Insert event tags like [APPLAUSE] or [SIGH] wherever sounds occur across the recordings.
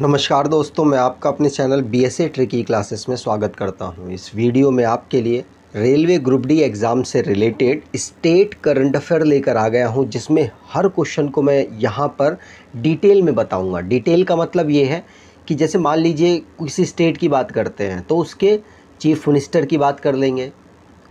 नमस्कार दोस्तों, मैं आपका अपने channel B S A tricky classes में स्वागत करता हूँ। इस वीडियो में आपके लिए रेलवे ग्रुप डी एग्ज़ाम से रिलेटेड स्टेट करंट अफेयर लेकर आ गया हूँ, जिसमें हर क्वेश्चन को मैं यहाँ पर डिटेल में बताऊँगा। डिटेल का मतलब ये है कि जैसे मान लीजिए किसी स्टेट की बात करते हैं तो उसके चीफ मिनिस्टर की बात कर लेंगे,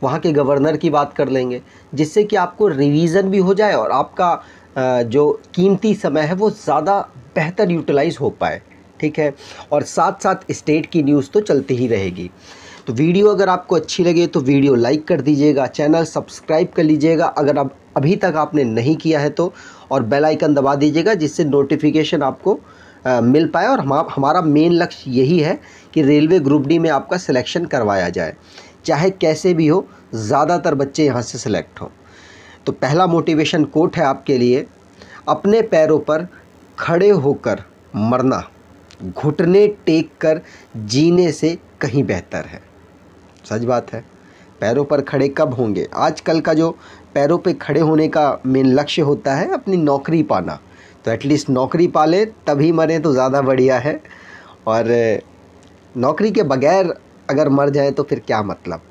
वहाँ के गवर्नर की बात कर लेंगे, जिससे कि आपको रिवीज़न भी हो जाए और आपका जो कीमती समय है वो ज़्यादा बेहतर यूटिलाइज़ हो पाए। ठीक है? और साथ साथ स्टेट की न्यूज़ तो चलती ही रहेगी। तो वीडियो अगर आपको अच्छी लगे तो वीडियो लाइक कर दीजिएगा चैनल सब्सक्राइब कर लीजिएगा। अगर अब अभी तक आपने नहीं किया है तो और बेल आइकन दबा दीजिएगा जिससे नोटिफिकेशन आपको आ, मिल पाए। और हम हमारा मेन लक्ष्य यही है कि रेलवे ग्रुप डी में आपका सिलेक्शन करवाया जाए। चाहे कैसे भी हो ज़्यादातर बच्चे यहाँ से सिलेक्ट हों। तो पहला मोटिवेशन कोट है आपके लिए अपने पैरों पर खड़े होकर मरना। घुटने टेक कर जीने से कहीं बेहतर है। सच बात है। पैरों पर खड़े कब होंगे? आजकल का जो पैरों पे खड़े होने का मेन लक्ष्य होता है अपनी नौकरी पाना। तो एटलीस्ट नौकरी पा पाले, तभी मरें तो ज़्यादा बढ़िया है। और नौकरी के बगैर अगर मर जाए तो फिर क्या मतलब?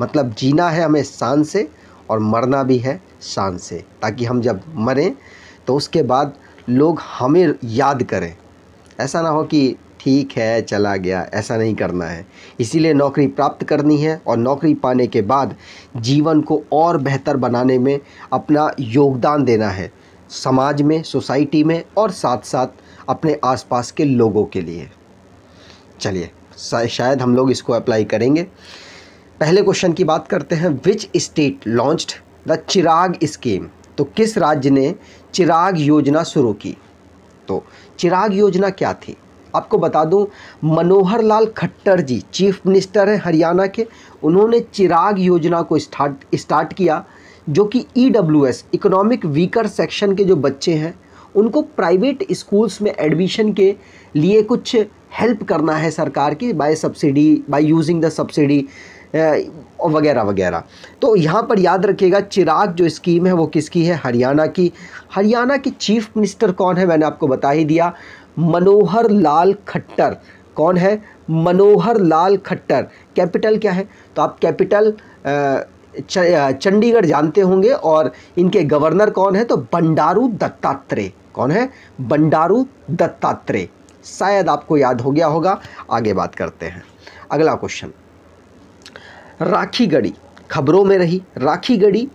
मतलब जीना है हमें शान से और मरना भी है शान से। ताकि हम जब मरें तो उसके बाद लोग हमें याद करें। ऐसा ना हो कि ठीक है, चला गया, ऐसा नहीं करना है। इसीलिए नौकरी प्राप्त करनी है और नौकरी पाने के बाद जीवन को और बेहतर बनाने में अपना योगदान देना है, समाज में, सोसाइटी में और साथ साथ अपने आसपास के लोगों के लिए। चलिए शायद हम लोग इसको अप्लाई करेंगे। पहले क्वेश्चन की बात करते हैं which state launched the Chirag scheme तो किस राज्य ने चिराग योजना शुरू की? तो चिराग योजना क्या थी? आपको बता दूँ मनोहर लाल खट्टर जी, चीफ मिनिस्टर हैं हरियाणा के। उन्होंने चिराग योजना को स्टार्ट स्टार्ट किया, जो कि E W S economic weaker section के जो बच्चे हैं, उनको प्राइवेट स्कूल्स में एडमिशन के लिए कुछ हेल्प करना है सरकार की, by subsidy, by using the subsidy वगैरह वगैरह। तो यहाँ पर याद रखिएगा, चिराग जो स्कीम है, वो किसकी है? हरियाणा की। हरियाणा की चीफ मिनिस्टर कौन है? मैंने आपको बता ही दिया। मनोहर लाल खट्टर। कौन है? मनोहर लाल खट्टर। कैपिटल क्या है? तो आप कैपिटल चंडीगढ़ जानते होंगे और इनके गवर्नर कौन है? तो बंडारू दत्तात्रेय। कौन है? बंडारू दत्तात्रेय। शायद आपको याद हो गया होगा। आगे बात करते हैं। अगला क्वेश्चन। राखी गढ़ी खबरों में रही राखी गढ़ी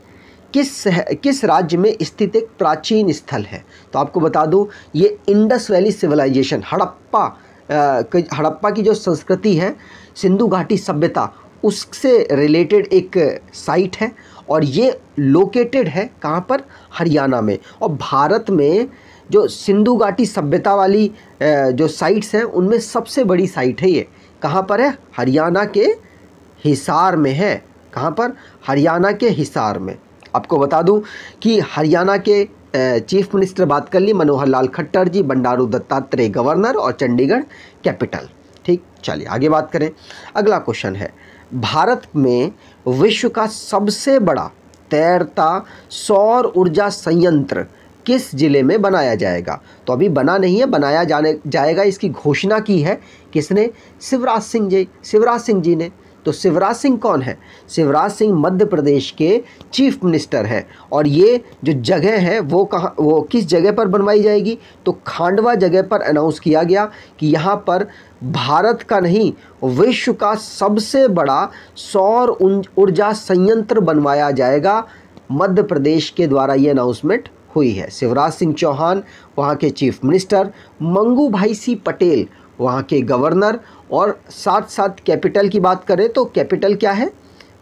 किस किस राज्य में स्थित एक प्राचीन स्थल है? तो आपको बता दूँ, ये Indus valley civilisation, Harappa Harappa की जो संस्कृति है, सिंधु घाटी सभ्यता, उससे रिलेटेड एक साइट है और ये लोकेटेड है कहाँ पर? हरियाणा में। और भारत में जो सिंधु घाटी सभ्यता वाली जो साइट्स हैं, उनमें सबसे बड़ी साइट है ये। कहाँ पर है? हरियाणा के हिसार में है। कहाँ पर? हरियाणा के हिसार में। आपको बता दूँ कि हरियाणा के चीफ मिनिस्टर बात कर ली मनोहर लाल खट्टर जी, बंडारू दत्तात्रेय गवर्नर और चंडीगढ़ कैपिटल। ठीक, चलिए आगे बात करें। अगला क्वेश्चन है, भारत में विश्व का सबसे बड़ा तैरता सौर ऊर्जा संयंत्र किस ज़िले में बनाया जाएगा? तो अभी बना नहीं है, बनाया जाने, जाएगा इसकी घोषणा की है किसने? शिवराज सिंह जी, शिवराज सिंह जी ने। तो शिवराज सिंह कौन है? शिवराज सिंह मध्य प्रदेश के चीफ मिनिस्टर हैं। और ये जो जगह है, वो कहाँ, वो किस जगह पर बनवाई जाएगी? तो खांडवा जगह पर अनाउंस किया गया कि यहाँ पर भारत का नहीं, विश्व का सबसे बड़ा सौर ऊर्जा संयंत्र बनवाया जाएगा। मध्य प्रदेश के द्वारा ये अनाउंसमेंट हुई है। शिवराज सिंह चौहान, वहाँ के चीफ मिनिस्टर मंगू भाई सी पटेल, वहाँ के गवर्नर और साथ साथ कैपिटल की बात करें तो कैपिटल क्या है?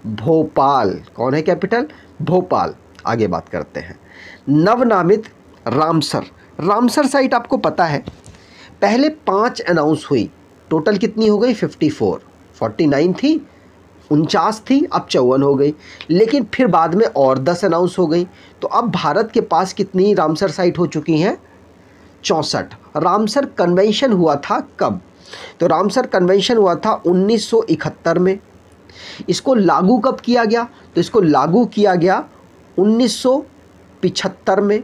भोपाल। कौन है कैपिटल? भोपाल। आगे बात करते हैं। नवनामित रामसर। रामसर साइट आपको पता है। पहले पाँच अनाउंस हुई। टोटल कितनी हो गई? फिफ्टी फोर फोर्टी नाइन थी, उनचास थी, अब चौवन हो गई। लेकिन फिर बाद में और दस अनाउंस हो गई। तो अब भारत के पास कितनी रामसर साइट हो चुकी हैं? चौंसठ। रामसर कन्वेंशन हुआ था कब? तो रामसर कन्वेंशन हुआ था 1971 में। इसको लागू कब किया गया? तो इसको लागू किया गया 1975 में।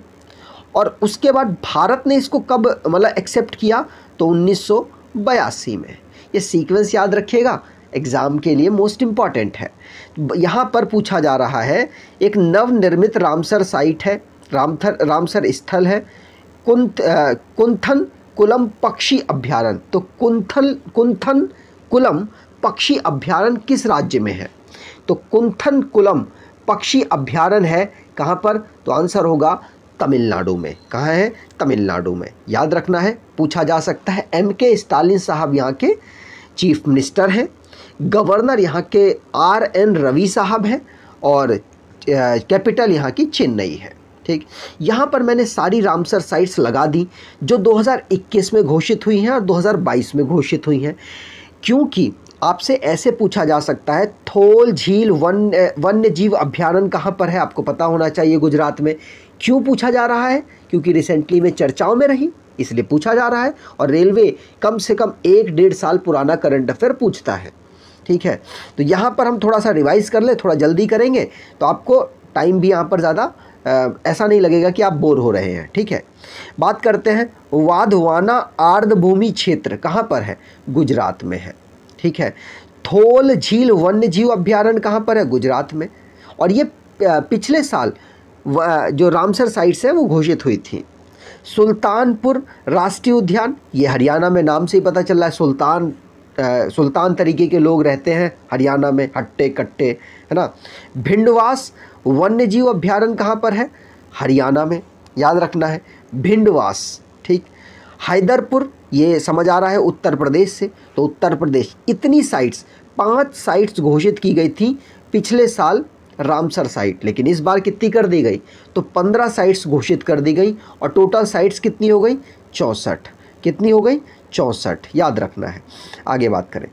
और उसके बाद भारत ने इसको कब मतलब एक्सेप्ट किया? तो उन्नीस सौ बयासी में। ये सीक्वेंस याद रखिएगा। एग्ज़ाम के लिए मोस्ट इंपॉर्टेंट है। यहाँ पर पूछा जा रहा है, एक नवनिर्मित रामसर साइट है, रामथर रामसर स्थल है, कुंथ कुंथन कुलम पक्षी अभ्यारण। तो कुंथल, कुंथन कुलम पक्षी अभ्यारण किस राज्य में है? तो कुंथन कुलम पक्षी अभ्यारण है कहाँ पर? तो आंसर होगा तमिलनाडु में। कहाँ है? तमिलनाडु में। याद रखना है, पूछा जा सकता है। एम के स्टालिन साहब यहाँ के चीफ मिनिस्टर हैं। गवर्नर यहाँ के आर एन रवि साहब हैं और कैपिटल यहाँ की चेन्नई है। ठीक यहाँ पर मैंने सारी रामसर साइट्स लगा दी, जो 2021 में घोषित हुई हैं और 2022 में घोषित हुई हैं। क्योंकि आपसे ऐसे पूछा जा सकता है, थोल झील वन वन्य जीव अभ्यारण कहाँ पर है, आपको पता होना चाहिए गुजरात में। क्यों पूछा जा रहा है? क्योंकि रिसेंटली में चर्चाओं में रही, इसलिए पूछा जा रहा है और रेलवे कम से कम एक डेढ़ साल पुराना करंट अफेयर पूछता है। ठीक है? तो यहाँ पर हम थोड़ा सा रिवाइज़ कर ले, थोड़ा जल्दी करेंगे तो आपको टाइम भी यहाँ पर ज़्यादा ऐसा नहीं लगेगा कि आप बोर हो रहे हैं ठीक है? बात करते हैं वाधवाना आर्द्रभूमि क्षेत्र कहाँ पर है? गुजरात में है ठीक है? थोल झील वन्य जीव अभ्यारण्य कहाँ पर है? गुजरात में। और ये पिछले साल जो रामसर साइट्स है वो घोषित हुई थी। सुल्तानपुर राष्ट्रीय उद्यान ये हरियाणा में नाम से ही पता चल रहा है सुल्तान आ, सुल्तान तरीके के लोग रहते हैं हरियाणा में हट्टे कट्टे है ना? भिंडवास वन्य जीव अभ्यारण्य कहाँ पर है? हरियाणा में। याद रखना है, भिंडवास, ठीक? हैदरपुर, ये समझ आ रहा है उत्तर प्रदेश से तो उत्तर प्रदेश। इतनी साइट्स पाँच साइट्स घोषित की गई थी पिछले साल रामसर साइट लेकिन इस बार कितनी कर दी गई? तो पंद्रह साइट्स घोषित कर दी गई, और टोटल साइट्स कितनी हो गई? चौंसठ। कितनी हो गई? चौंसठ। याद रखना है। आगे बात करें।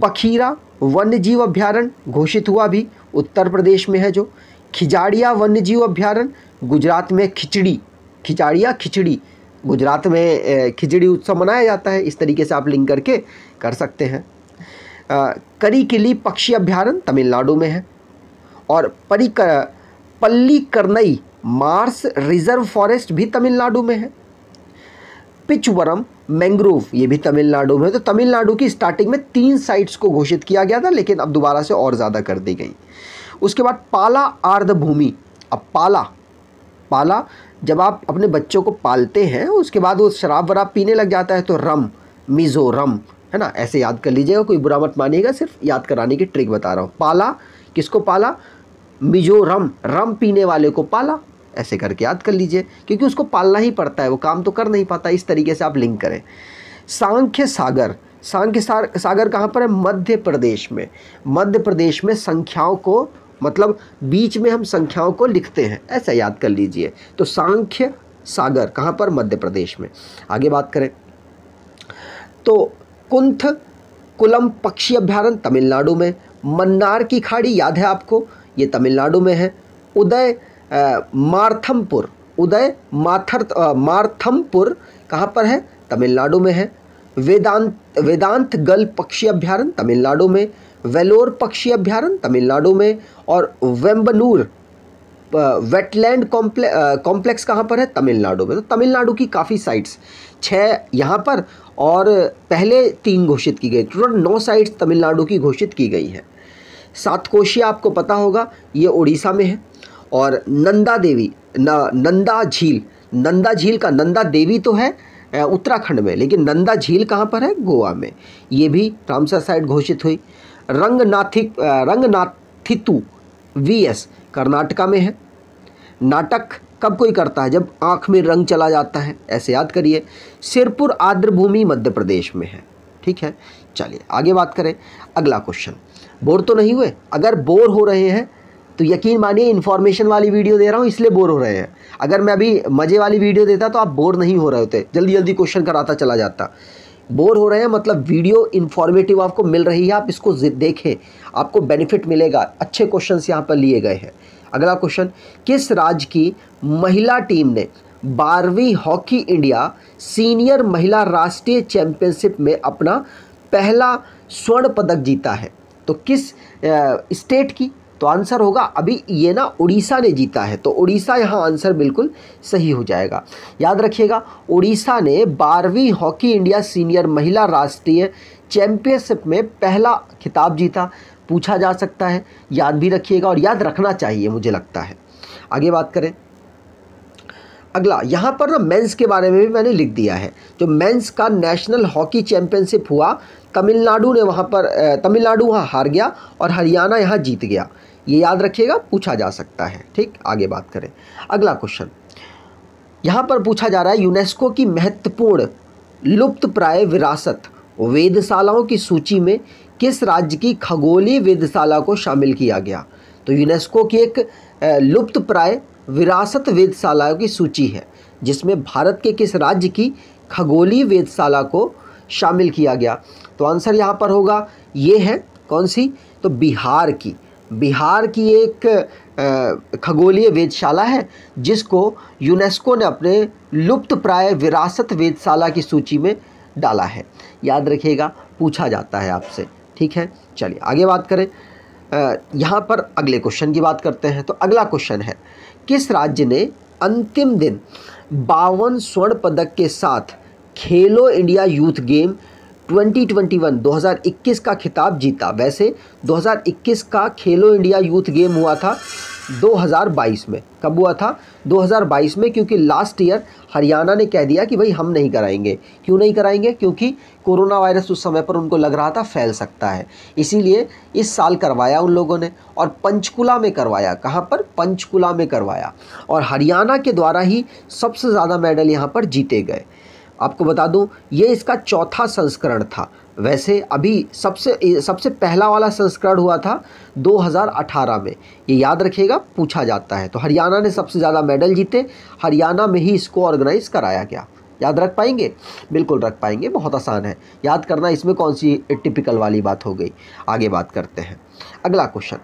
बखीरा वन्य जीव अभ्यारण्य घोषित हुआ भी। उत्तर प्रदेश में है जो। खिजाड़िया वन्य जीव अभ्यारण्य, गुजरात में खिचड़ी। खिचाड़िया खिचड़ी। गुजरात में खिचड़ी उत्सव मनाया जाता है। इस तरीके से आप लिंक करके कर सकते हैं। करी किली पक्षी अभ्यारण्य तमिलनाडु में है और परी पल्ली करनई मार्स रिज़र्व फॉरेस्ट भी तमिलनाडु में है। पिचवरम, मैंग्रोव, ये भी तमिलनाडु में। तो तमिलनाडु की स्टार्टिंग में तीन साइट्स को घोषित किया गया था, लेकिन अब दोबारा से और ज़्यादा कर दी गई। उसके बाद पाला आर्द भूमि अब पाला पाला, जब आप अपने बच्चों को पालते हैं, उसके बाद वो शराब वराब पीने लग जाता है तो रम, मिज़ोरम, है ना? ऐसे याद कर लीजिएगा, कोई बुरा मत मानिएगा, सिर्फ़ याद कराने की ट्रिक बता रहा हूँ। पाला, किसको पाला? मिजोरम, रम पीने वाले को पाला। ऐसे करके याद कर लीजिए, क्योंकि उसको पालना ही पड़ता है, वो काम तो कर नहीं पाता, इस तरीके से आप लिंक करें। सांख्य सागर सांख्य सागर कहाँ पर है? मध्य प्रदेश में। मध्य प्रदेश में संख्याओं को मतलब बीच में हम संख्याओं को लिखते हैं, ऐसा याद कर लीजिए। तो सांख्य सागर कहाँ पर? मध्य प्रदेश में। आगे बात करें। तो कुंथ कुलम पक्षी अभ्यारण तमिलनाडु में। मन्नार की खाड़ी, याद है आपको? ये तमिलनाडु में है। उदय मार्थमपुर, उदय माथर मार्थमपुर कहाँ पर है? तमिलनाडु में है। वेदांत वेदांत गल पक्षी अभ्यारण तमिलनाडु में। वेलोर पक्षी अभ्यारण तमिलनाडु में। और वेम्बनूर वेटलैंड कॉम्प्लेक्स कहाँ पर है? तमिलनाडु में। तो तमिलनाडु की काफ़ी साइट्स छः यहाँ पर और पहले तीन घोषित की गई। टोटल नौ साइट्स तमिलनाडु की घोषित की गई है। सातकोशिया आपको पता होगा, ये उड़ीसा में है। और नंदा देवी न, नंदा झील। नंदा झील का नंदा देवी तो है उत्तराखंड में लेकिन नंदा झील कहाँ पर है? गोवा में। ये भी रामसर साइट घोषित हुई। रंगनाथिक रंगनाथितु वी एस कर्नाटका में है। नाटक कब कोई करता है? जब आँख में रंग चला जाता है। ऐसे याद करिए सिरपुर आर्द्रभूमि मध्य प्रदेश में है। ठीक है? चलिए आगे बात करें। अगला क्वेश्चन। बोर तो नहीं हुए? अगर बोर हो रहे हैं तो यकीन मानिए इन्फॉर्मेशन वाली वीडियो दे रहा हूँ, इसलिए बोर हो रहे हैं। अगर मैं अभी मज़े वाली वीडियो देता तो आप बोर नहीं हो रहे होते। जल्दी जल्दी क्वेश्चन कराता, चला जाता। बोर हो रहे हैं मतलब वीडियो इन्फॉर्मेटिव आपको मिल रही है, आप इसको देखें। आपको बेनिफिट मिलेगा। अच्छे क्वेश्चन यहाँ पर लिए गए हैं। अगला क्वेश्चन किस राज्य की महिला टीम ने बारहवीं हॉकी इंडिया सीनियर महिला राष्ट्रीय चैंपियनशिप में अपना पहला स्वर्ण पदक जीता है? तो किस स्टेट की? तो आंसर होगा, अभी ये ना उड़ीसा ने जीता है तो उड़ीसा यहाँ आंसर बिल्कुल सही हो जाएगा। याद रखिएगा उड़ीसा ने बारहवीं हॉकी इंडिया सीनियर महिला राष्ट्रीय चैंपियनशिप में पहला खिताब जीता, पूछा जा सकता है, याद भी रखिएगा और याद रखना चाहिए, मुझे लगता है। आगे बात करें। अगला, यहाँ पर ना मेंस के बारे में भी मैंने लिख दिया है, जो मेंस का नेशनल हॉकी चैंपियनशिप हुआ, तमिलनाडु ने वहाँ पर तमिलनाडु वहाँ हार गया और हरियाणा यहाँ जीत गया। ये याद रखिएगा, पूछा जा सकता है। ठीक, आगे बात करें। अगला क्वेश्चन यहाँ पर पूछा जा रहा है, यूनेस्को की महत्वपूर्ण लुप्त प्राय विरासत वेदशालाओं की सूची में किस राज्य की खगोलीय वेदशाला को शामिल किया गया? तो यूनेस्को की एक लुप्त प्राय विरासत वेदशालाओं की सूची है, जिसमें भारत के किस राज्य की खगोलीय वेदशाला को शामिल किया गया? तो आंसर यहाँ पर होगा, ये है कौन सी? तो बिहार की। बिहार की एक खगोलीय वेदशाला है, जिसको यूनेस्को ने अपने लुप्त प्राय विरासत वेदशाला की सूची में डाला है। याद रखिएगा, पूछा जाता है आपसे, ठीक है? चलिए, आगे बात करें। यहाँ पर अगले क्वेश्चन की बात करते हैं तो अगला क्वेश्चन है, किस राज्य ने अंतिम दिन बावन स्वर्ण पदक के साथ खेलो इंडिया यूथ गेम 2021 2021 का खिताब जीता। वैसे 2021 का खेलो इंडिया यूथ गेम हुआ था 2022 में। कब हुआ था? 2022 में, क्योंकि लास्ट ईयर हरियाणा ने कह दिया कि भाई हम नहीं कराएँगे। क्यों नहीं कराएँगे? क्योंकि कोरोना वायरस उस समय पर उनको लग रहा था फैल सकता है। इसीलिए इस साल करवाया उन लोगों ने और पंचकुला में करवाया। कहाँ पर? पंचकुला में करवाया। और हरियाणा के द्वारा ही सबसे ज़्यादा मेडल यहाँ पर जीते गए। आपको बता दूँ, ये इसका चौथा संस्करण था। वैसे अभी सबसे सबसे पहला वाला संस्करण हुआ था 2018 में। ये याद रखिएगा, पूछा जाता है। तो हरियाणा ने सबसे ज़्यादा मेडल जीते, हरियाणा में ही इसको ऑर्गेनाइज कराया गया। याद रख पाएँगे? बिल्कुल रख पाएँगे, बहुत आसान है। याद करना, इसमें कौन सी टिपिकल वाली बात हो गई? आगे बात करते हैं। अगला क्वेश्चन।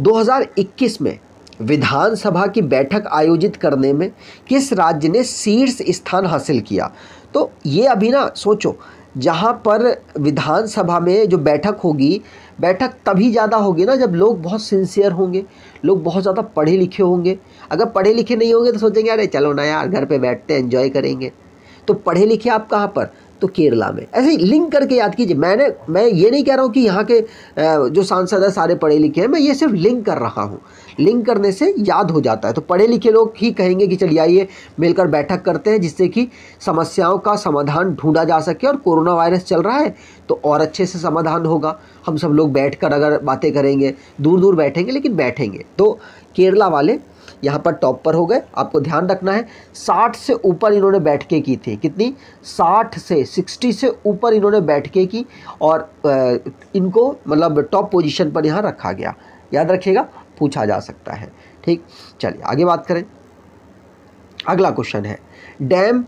2021 में विधानसभा की बैठक आयोजित करने में किस राज्य ने शीर्ष स्थान हासिल किया? तो ये अभी ना सोचो, जहाँ पर विधानसभा में जो बैठक होगी, बैठक तभी ज़्यादा होगी ना जब लोग बहुत सिंसियर होंगे, लोग बहुत ज़्यादा पढ़े लिखे होंगे। अगर पढ़े लिखे नहीं होंगे तो सोचेंगे, अरे चलो ना यार, घर पे बैठते हैं एंजॉय करेंगे। तो पढ़े लिखे आप कहाँ पर? तो केरला में। ऐसे ही लिंक करके याद कीजिए, मैंने, मैं ये नहीं कह रहा हूँ कि यहाँ के जो सांसद हैं, सारे पढ़े लिखे हैं, मैं ये सिर्फ़ लिंक कर रहा हूँ। लिंक करने से याद हो जाता है। तो पढ़े लिखे लोग ही कहेंगे कि चलिए आइए, मिलकर बैठक करते हैं, जिससे कि समस्याओं का समाधान ढूंढा जा सके और कोरोना वायरस चल रहा है तो और अच्छे से समाधान होगा। हम सब लोग बैठ कर अगर बातें करेंगे दूर दूर बैठेंगे, लेकिन बैठेंगे। तो केरला वाले यहाँ पर टॉप पर हो गए। आपको ध्यान रखना है, साठ से ऊपर इन्होंने बैठकें की थी। कितनी? साठ से, सिक्सटी से ऊपर इन्होंने बैठकें की और इनको मतलब टॉप पोजीशन पर यहाँ रखा गया। याद रखिएगा पूछा जा सकता है। ठीक? चलिए, आगे बात करें। अगला क्वेश्चन है, डैम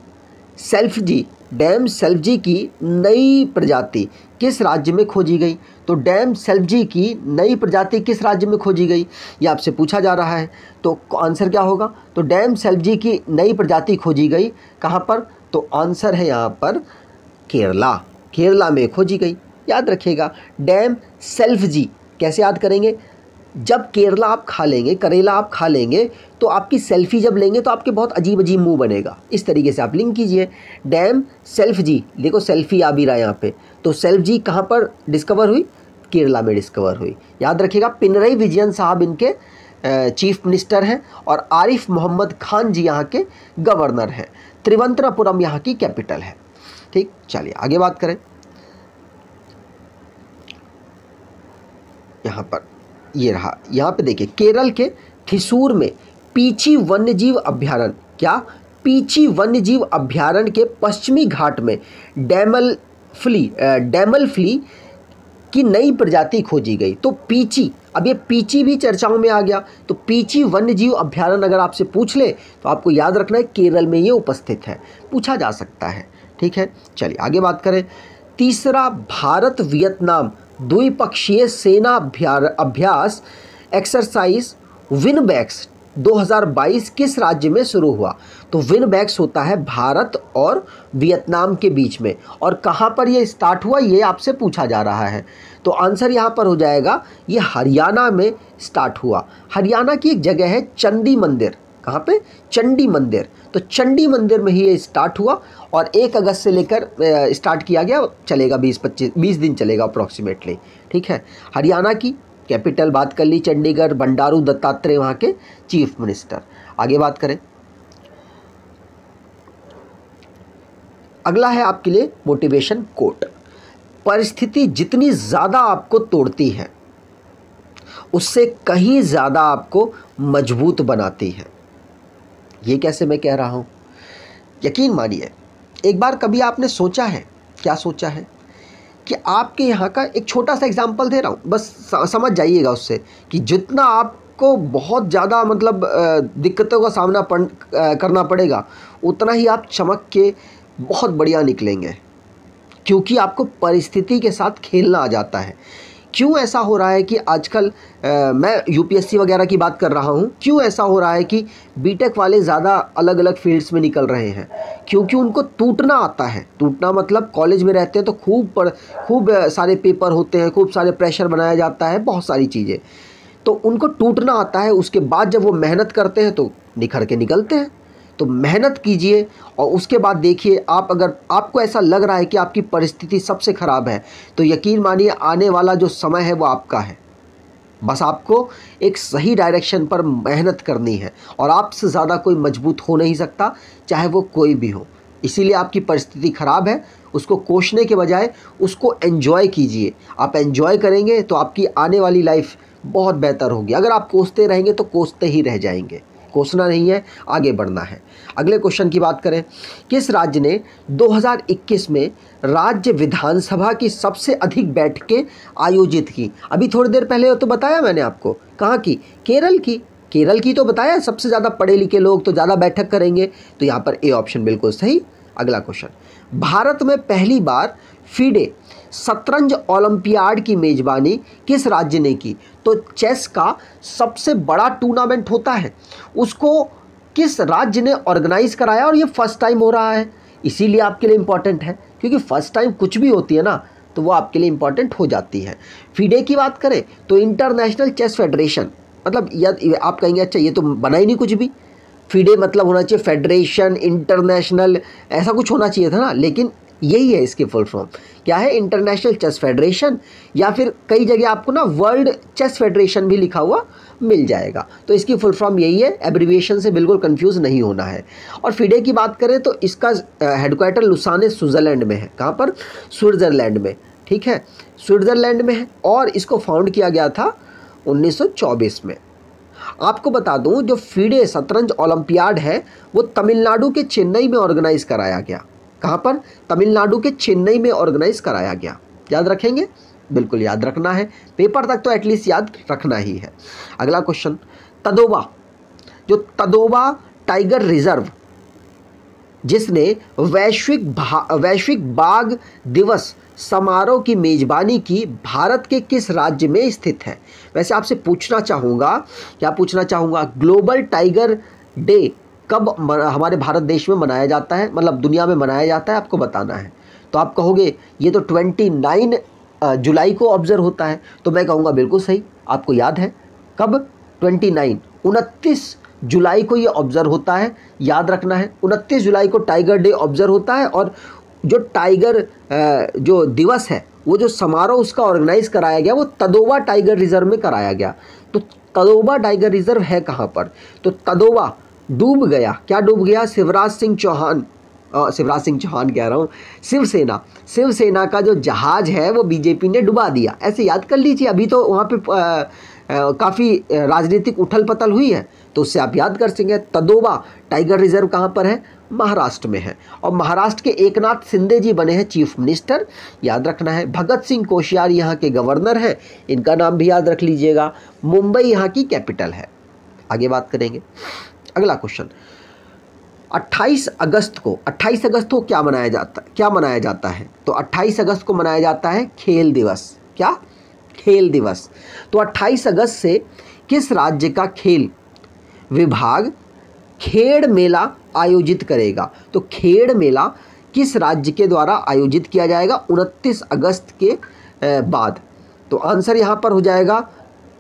सेल्फ जी डैम सेल्फ जी की नई प्रजाति किस राज्य में खोजी गई? तो डैम सेल्फ जी की नई प्रजाति किस राज्य में खोजी गई? ये आपसे पूछा जा रहा है तो आंसर क्या होगा? तो डैम सेल्फ जी की नई प्रजाति खोजी गई कहाँ पर? तो आंसर है यहाँ पर केरला। केरला में खोजी गई। याद रखिएगा, डैम सेल्फ जी कैसे याद करेंगे? जब केरला आप खा लेंगे, करेला आप खा लेंगे तो आपकी सेल्फी जब लेंगे तो आपके बहुत अजीब अजीब मुँह बनेगा। इस तरीके से आप लिंक कीजिए। डैम सेल्फ जी, देखो सेल्फी आ भी रहा है यहाँ पे। तो सेल्फ जी कहाँ पर डिस्कवर हुई? केरला में डिस्कवर हुई। याद रखिएगा, पिनरई विजयन साहब इनके चीफ मिनिस्टर हैं और आरिफ मोहम्मद खान जी यहाँ के गवर्नर हैं। त्रिवंतरापुरम यहाँ की कैपिटल है। ठीक, चलिए आगे बात करें। यहाँ पर। ये रहा। यहाँ पे देखिए, केरल के थिसूर में पीची वन्यजीव अभ्यारण्य। क्या? पीची वन्यजीव अभ्यारण्य के पश्चिमी घाट में डैमल फ्ली डैमल फ्ली की नई प्रजाति खोजी गई। तो पीची, अब ये पीची भी चर्चाओं में आ गया। तो पीची वन्यजीव अभ्यारण्य अगर आपसे पूछ ले तो आपको याद रखना है, केरल में ये उपस्थित है। पूछा जा सकता है। ठीक है? चलिए, आगे बात करें। तीसरा भारत वियतनाम द्विपक्षीय सेना अभ्यास एक्सरसाइज विनबैक्स 2022 किस राज्य में शुरू हुआ? तो विन बैक्स होता है भारत और वियतनाम के बीच में। और कहाँ पर ये स्टार्ट हुआ, ये आपसे पूछा जा रहा है। तो आंसर यहाँ पर हो जाएगा, ये हरियाणा में स्टार्ट हुआ। हरियाणा की एक जगह है चंडी मंदिर। कहाँ पे? चंडी मंदिर। तो चंडी मंदिर में ही ये स्टार्ट हुआ और एक अगस्त से लेकर स्टार्ट किया गया, चलेगा बीस, पच्चीस, बीस दिन चलेगा अप्रॉक्सीमेटली ठीक है? हरियाणा की कैपिटल बात कर ली, चंडीगढ़, बंडारू दत्तात्रेय वहाँ के चीफ मिनिस्टर आगे बात करें। अगला है आपके लिए मोटिवेशन कोट परिस्थिति जितनी ज़्यादा आपको तोड़ती है, उससे कहीं ज़्यादा आपको मज़बूत बनाती है। ये कैसे मैं कह रहा हूँ? यकीन मानिए, एक बार कभी आपने सोचा है, क्या सोचा है? कि आपके यहाँ का एक छोटा सा एग्ज़ाम्पल दे रहा हूँ। बस समझ जाइएगा उससे कि जितना आपको बहुत ज़्यादा मतलब दिक्कतों का सामना पड़ करना पड़ेगा, उतना ही आप चमक के बहुत बढ़िया निकलेंगे। क्योंकि आपको परिस्थिति के साथ खेलना आ जाता है। क्यों ऐसा हो रहा है कि आजकल मैं यूपीएससी वगैरह की बात कर रहा हूँ, क्यों ऐसा हो रहा है कि बीटेक वाले ज़्यादा अलग अलग फील्ड्स में निकल रहे हैं? क्योंकि उनको टूटना आता है। टूटना मतलब कॉलेज में रहते हैं तो खूब पढ़, खूब सारे पेपर होते हैं, खूब सारे प्रेशर बनाया जाता है, बहुत सारी चीज़ें। तो उनको टूटना आता है, उसके बाद जब वो मेहनत करते हैं तो निखर के निकलते हैं। तो मेहनत कीजिए और उसके बाद देखिए आप अगर आपको ऐसा लग रहा है कि आपकी परिस्थिति सबसे ख़राब है तो यकीन मानिए आने वाला जो समय है वो आपका है। बस आपको एक सही डायरेक्शन पर मेहनत करनी है और आपसे ज़्यादा कोई मज़बूत हो नहीं सकता, चाहे वो कोई भी हो। इसीलिए आपकी परिस्थिति ख़राब है, उसको कोसने के बजाय उसको एन्जॉय कीजिए। आप एन्जॉय करेंगे तो आपकी आने वाली लाइफ बहुत बेहतर होगी। अगर आप कोसते रहेंगे तो कोसते ही रह जाएँगे। कोसना नहीं है, आगे बढ़ना है। अगले क्वेश्चन की बात करें, किस राज्य ने 2021 में राज्य विधानसभा की सबसे अधिक बैठकें आयोजित की? अभी थोड़ी देर पहले तो बताया मैंने आपको। कहाँ की? केरल की। केरल की तो बताया, सबसे ज़्यादा पढ़े लिखे लोग तो ज़्यादा बैठक करेंगे। तो यहाँ पर ए ऑप्शन बिल्कुल सही। अगला क्वेश्चन भारत में पहली बार फीडे शतरंज ओलंपियाड की मेज़बानी किस राज्य ने की? तो चेस का सबसे बड़ा टूर्नामेंट होता है। उसको किस राज्य ने ऑर्गेनाइज कराया और ये फ़र्स्ट टाइम हो रहा है? इसीलिए आपके लिए इंपॉर्टेंट है, क्योंकि फ़र्स्ट टाइम कुछ भी होती है ना तो वो आपके लिए इंपॉर्टेंट हो जाती है। फीडे की बात करें तो इंटरनेशनल चेस फेडरेशन मतलब यद आप कहेंगे अच्छा ये तो बना ही नहीं कुछ भी। फीडे मतलब होना चाहिए फेडरेशन इंटरनेशनल ऐसा कुछ होना चाहिए था ना, लेकिन यही है इसके फुल फॉर्म क्या है इंटरनेशनल चेस फेडरेशन या फिर कई जगह आपको ना वर्ल्ड चेस फेडरेशन भी लिखा हुआ मिल जाएगा। तो इसकी फुल फॉर्म यही है एब्रीविएशन से बिल्कुल कंफ्यूज नहीं होना है। और फिडे की बात करें तो इसका हेडक्वार्टर लुसाने स्विट्ज़रलैंड में है। कहाँ पर? स्विट्ज़रलैंड में। ठीक है? स्विट्ज़रलैंड में है और इसको फाउंड किया गया था 1924 में। आपको बता दूँ, जो फीडे शतरंज ओलंपियाड है, वो तमिलनाडु के चेन्नई में ऑर्गेनाइज कराया गया। कहाँ पर? तमिलनाडु के चेन्नई में ऑर्गेनाइज कराया गया। याद रखेंगे? बिल्कुल याद रखना है। पेपर तक तो एटलीस्ट याद रखना ही है। अगला क्वेश्चन, तदोबा, जो तदोबा टाइगर रिज़र्व, जिसने वैश्विक वैश्विक बाघ दिवस समारोह की मेज़बानी की, भारत के किस राज्य में स्थित है? वैसे आपसे पूछना चाहूँगा, क्या पूछना चाहूँगा, ग्लोबल टाइगर डे कब हमारे भारत देश में मनाया जाता है? मतलब दुनिया में मनाया जाता है, आपको बताना है। तो आप कहोगे, ये तो ट्वेंटी नाइन जुलाई को ऑब्ज़र्व होता है तो मैं कहूँगा बिल्कुल सही, आपको याद है। कब? ट्वेंटी नाइन उनतीस जुलाई को ये ऑब्ज़र्व होता है, याद रखना है, उनतीस जुलाई को टाइगर डे ऑब्ज़र्व होता है और जो टाइगर जो दिवस है, वो जो समारोह उसका ऑर्गेनाइज कराया गया, वो तदोवा टाइगर रिज़र्व में कराया गया। तो तदोवा टाइगर रिज़र्व है कहाँ पर? तो तदोवा डूब गया। क्या डूब गया? शिवराज सिंह चौहान शिवराज सिंह चौहान कह रहा हूँ, शिवसेना शिवसेना का जो जहाज़ है, वो बीजेपी ने डुबा दिया। ऐसे याद कर लीजिए, अभी तो वहाँ पे काफ़ी राजनीतिक उथल पथल हुई है तो उससे आप याद कर सकेंगे तदोबा, टाइगर रिज़र्व कहाँ पर है? महाराष्ट्र में है। और महाराष्ट्र के एकनाथ सिंधे जी बने हैं चीफ मिनिस्टर। याद रखना है, भगत सिंह कोश्यारी यहाँ के गवर्नर हैं, इनका नाम भी याद रख लीजिएगा, मुंबई यहाँ की कैपिटल है। आगे बात करेंगे। अगला क्वेश्चन 28 अगस्त को 28 अगस्त को क्या मनाया जाता है क्या मनाया जाता है? तो 28 अगस्त को मनाया जाता है खेल दिवस। क्या? खेल दिवस। तो 28 अगस्त से किस राज्य का खेल विभाग खेड़ मेला आयोजित करेगा? तो खेड़ मेला किस राज्य के द्वारा आयोजित किया जाएगा? उनतीस अगस्त के बाद। तो आंसर यहाँ पर हो जाएगा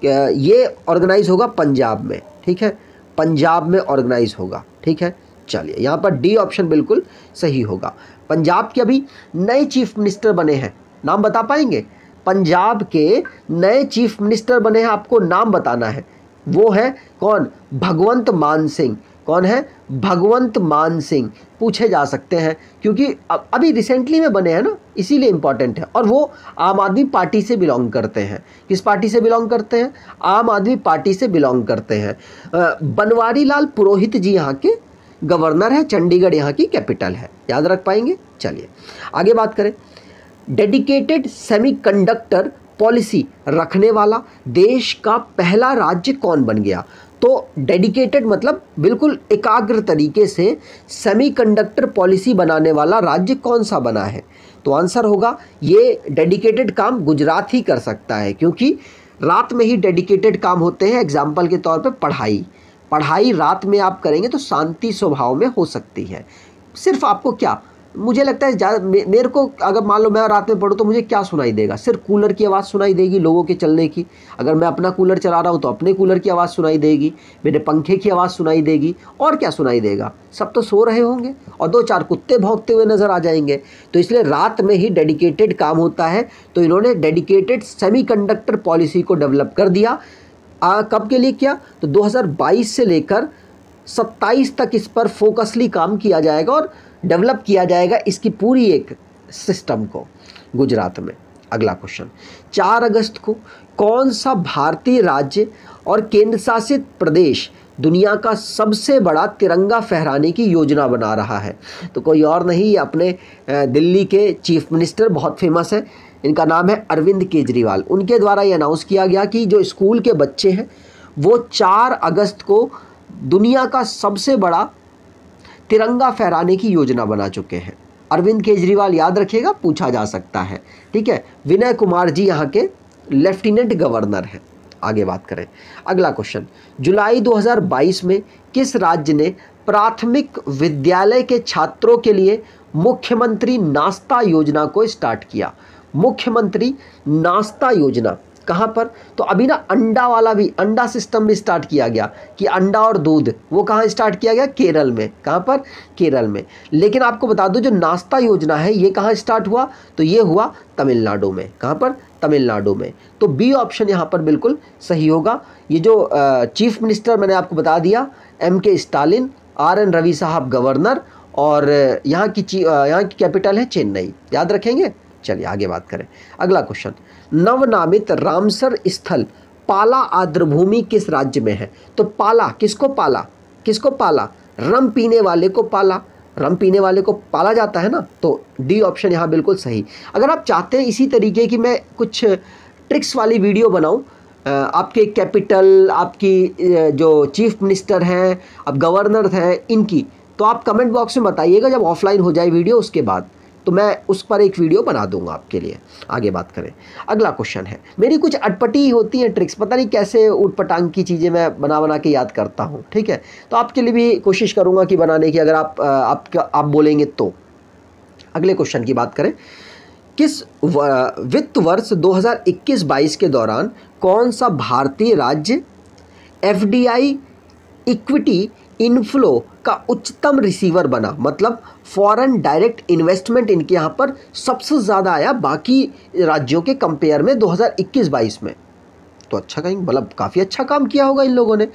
ये ऑर्गेनाइज होगा पंजाब में, ठीक है? पंजाब में ऑर्गेनाइज होगा, ठीक है? चलिए, यहाँ पर डी ऑप्शन बिल्कुल सही होगा। पंजाब के अभी नए चीफ मिनिस्टर बने हैं। नाम बता पाएँगे? पंजाब के नए चीफ मिनिस्टर बने हैं, आपको नाम बताना है। वो है कौन? भगवंत मान सिंह। कौन है? भगवंत मान सिंह। पूछे जा सकते हैं, क्योंकि अभी रिसेंटली में बने हैं ना, इसीलिए इंपॉर्टेंट है। और वो आम आदमी पार्टी से बिलोंग करते हैं। किस पार्टी से बिलोंग करते हैं? आम आदमी पार्टी से बिलोंग करते हैं। बनवारी लाल पुरोहित जी यहाँ के गवर्नर है, चंडीगढ़ यहाँ की कैपिटल है। याद रख पाएँगे? चलिए, आगे बात करें। डेडिकेटेड सेमीकंडक्टर पॉलिसी रखने वाला देश का पहला राज्य कौन बन गया? तो डेडिकेटेड मतलब बिल्कुल एकाग्र तरीके से सेमीकंडक्टर पॉलिसी बनाने वाला राज्य कौन सा बना है? तो आंसर होगा, ये डेडिकेटेड काम गुजरात ही कर सकता है, क्योंकि रात में ही डेडिकेटेड काम होते हैं एग्ज़ाम्पल के तौर पे पढ़ाई। पढ़ाई रात में आप करेंगे तो शांति स्वभाव में हो सकती है। सिर्फ़ आपको क्या? मुझे लगता है ज़्यादा मेरे को अगर मान लो मैं रात में पढ़ूँ तो मुझे क्या सुनाई देगा? सिर्फ़ कूलर की आवाज़ सुनाई देगी लोगों के चलने की। अगर मैं अपना कूलर चला रहा हूँ तो अपने कूलर की आवाज़ सुनाई देगी। मेरे पंखे की आवाज़ सुनाई देगी। और क्या सुनाई देगा? सब तो सो रहे होंगे और दो चार कुत्ते भौंकते हुए नज़र आ जाएँगे। तो इसलिए रात में ही डेडिकेटेड काम होता है। तो इन्होंने डेडिकेटेड सेमी पॉलिसी को डेवलप कर दिया। आ, कब के लिए किया? तो 2022 से लेकर 27 तक इस पर फोकसली काम किया जाएगा और डेवलप किया जाएगा इसकी पूरी एक सिस्टम को गुजरात में। अगला क्वेश्चन। चार अगस्त को कौन सा भारतीय राज्य और केंद्र शासित प्रदेश दुनिया का सबसे बड़ा तिरंगा फहराने की योजना बना रहा है? तो कोई और नहीं अपने दिल्ली के चीफ मिनिस्टर बहुत फ़ेमस है इनका नाम है अरविंद केजरीवाल। उनके द्वारा ये अनाउंस किया गया कि जो स्कूल के बच्चे हैं, वो चार अगस्त को दुनिया का सबसे बड़ा तिरंगा फहराने की योजना बना चुके हैं। अरविंद केजरीवाल याद रखिएगा, पूछा जा सकता है। ठीक है? विनय कुमार जी यहाँ के लेफ्टिनेंट गवर्नर हैं। आगे बात करें। अगला क्वेश्चन जुलाई 2022 में किस राज्य ने प्राथमिक विद्यालय के छात्रों के लिए मुख्यमंत्री नाश्ता योजना को स्टार्ट किया? मुख्यमंत्री नाश्ता योजना। कहाँ पर? तो अभी ना अंडा वाला भी, अंडा सिस्टम भी स्टार्ट किया गया कि अंडा और दूध, वो कहाँ स्टार्ट किया गया? केरल में। कहाँ पर? केरल में। लेकिन आपको बता दो, जो नाश्ता योजना है, ये कहाँ स्टार्ट हुआ? तो ये हुआ तमिलनाडु में। कहाँ पर? तमिलनाडु में। तो बी ऑप्शन यहाँ पर बिल्कुल सही होगा। ये जो चीफ मिनिस्टर मैंने आपको बता दिया एम के स्टालिन आर एन रवि साहब गवर्नर और यहाँ की यहाँ की कैपिटल है चेन्नई। याद रखेंगे? चलिए आगे बात करें। अगला क्वेश्चन नवनामित रामसर स्थल पाला आर्द्रभूमि किस राज्य में है? तो पाला किसको पाला? किसको पाला? रम पीने वाले को पाला। रम पीने वाले को पाला जाता है ना? तो डी ऑप्शन यहाँ बिल्कुल सही। अगर आप चाहते हैं इसी तरीके की मैं कुछ ट्रिक्स वाली वीडियो बनाऊँ आपके कैपिटल आपकी जो चीफ मिनिस्टर हैं अब गवर्नर हैं, इनकी तो आप कमेंट बॉक्स में बताइएगा जब ऑफलाइन हो जाए वीडियो उसके बाद। तो मैं उस पर एक वीडियो बना दूँगा आपके लिए। आगे बात करें। अगला क्वेश्चन है। मेरी कुछ अटपटी होती हैं ट्रिक्स पता नहीं कैसे उटपटांग की चीज़ें मैं बना बना के याद करता हूँ, ठीक है? तो आपके लिए भी कोशिश करूँगा कि बनाने की अगर आप आप आप बोलेंगे तो। अगले क्वेश्चन की बात करें। किस वित्त वर्ष 2021-22 के दौरान कौन सा भारतीय राज्य एफडीआई इक्विटी इनफ्लो का उच्चतम रिसीवर बना। मतलब फॉरेन डायरेक्ट इन्वेस्टमेंट इनके यहाँ पर सबसे ज़्यादा आया बाकी राज्यों के कंपेयर में 2021-22 में। तो अच्छा कहीं मतलब काफ़ी अच्छा काम किया होगा इन लोगों ने।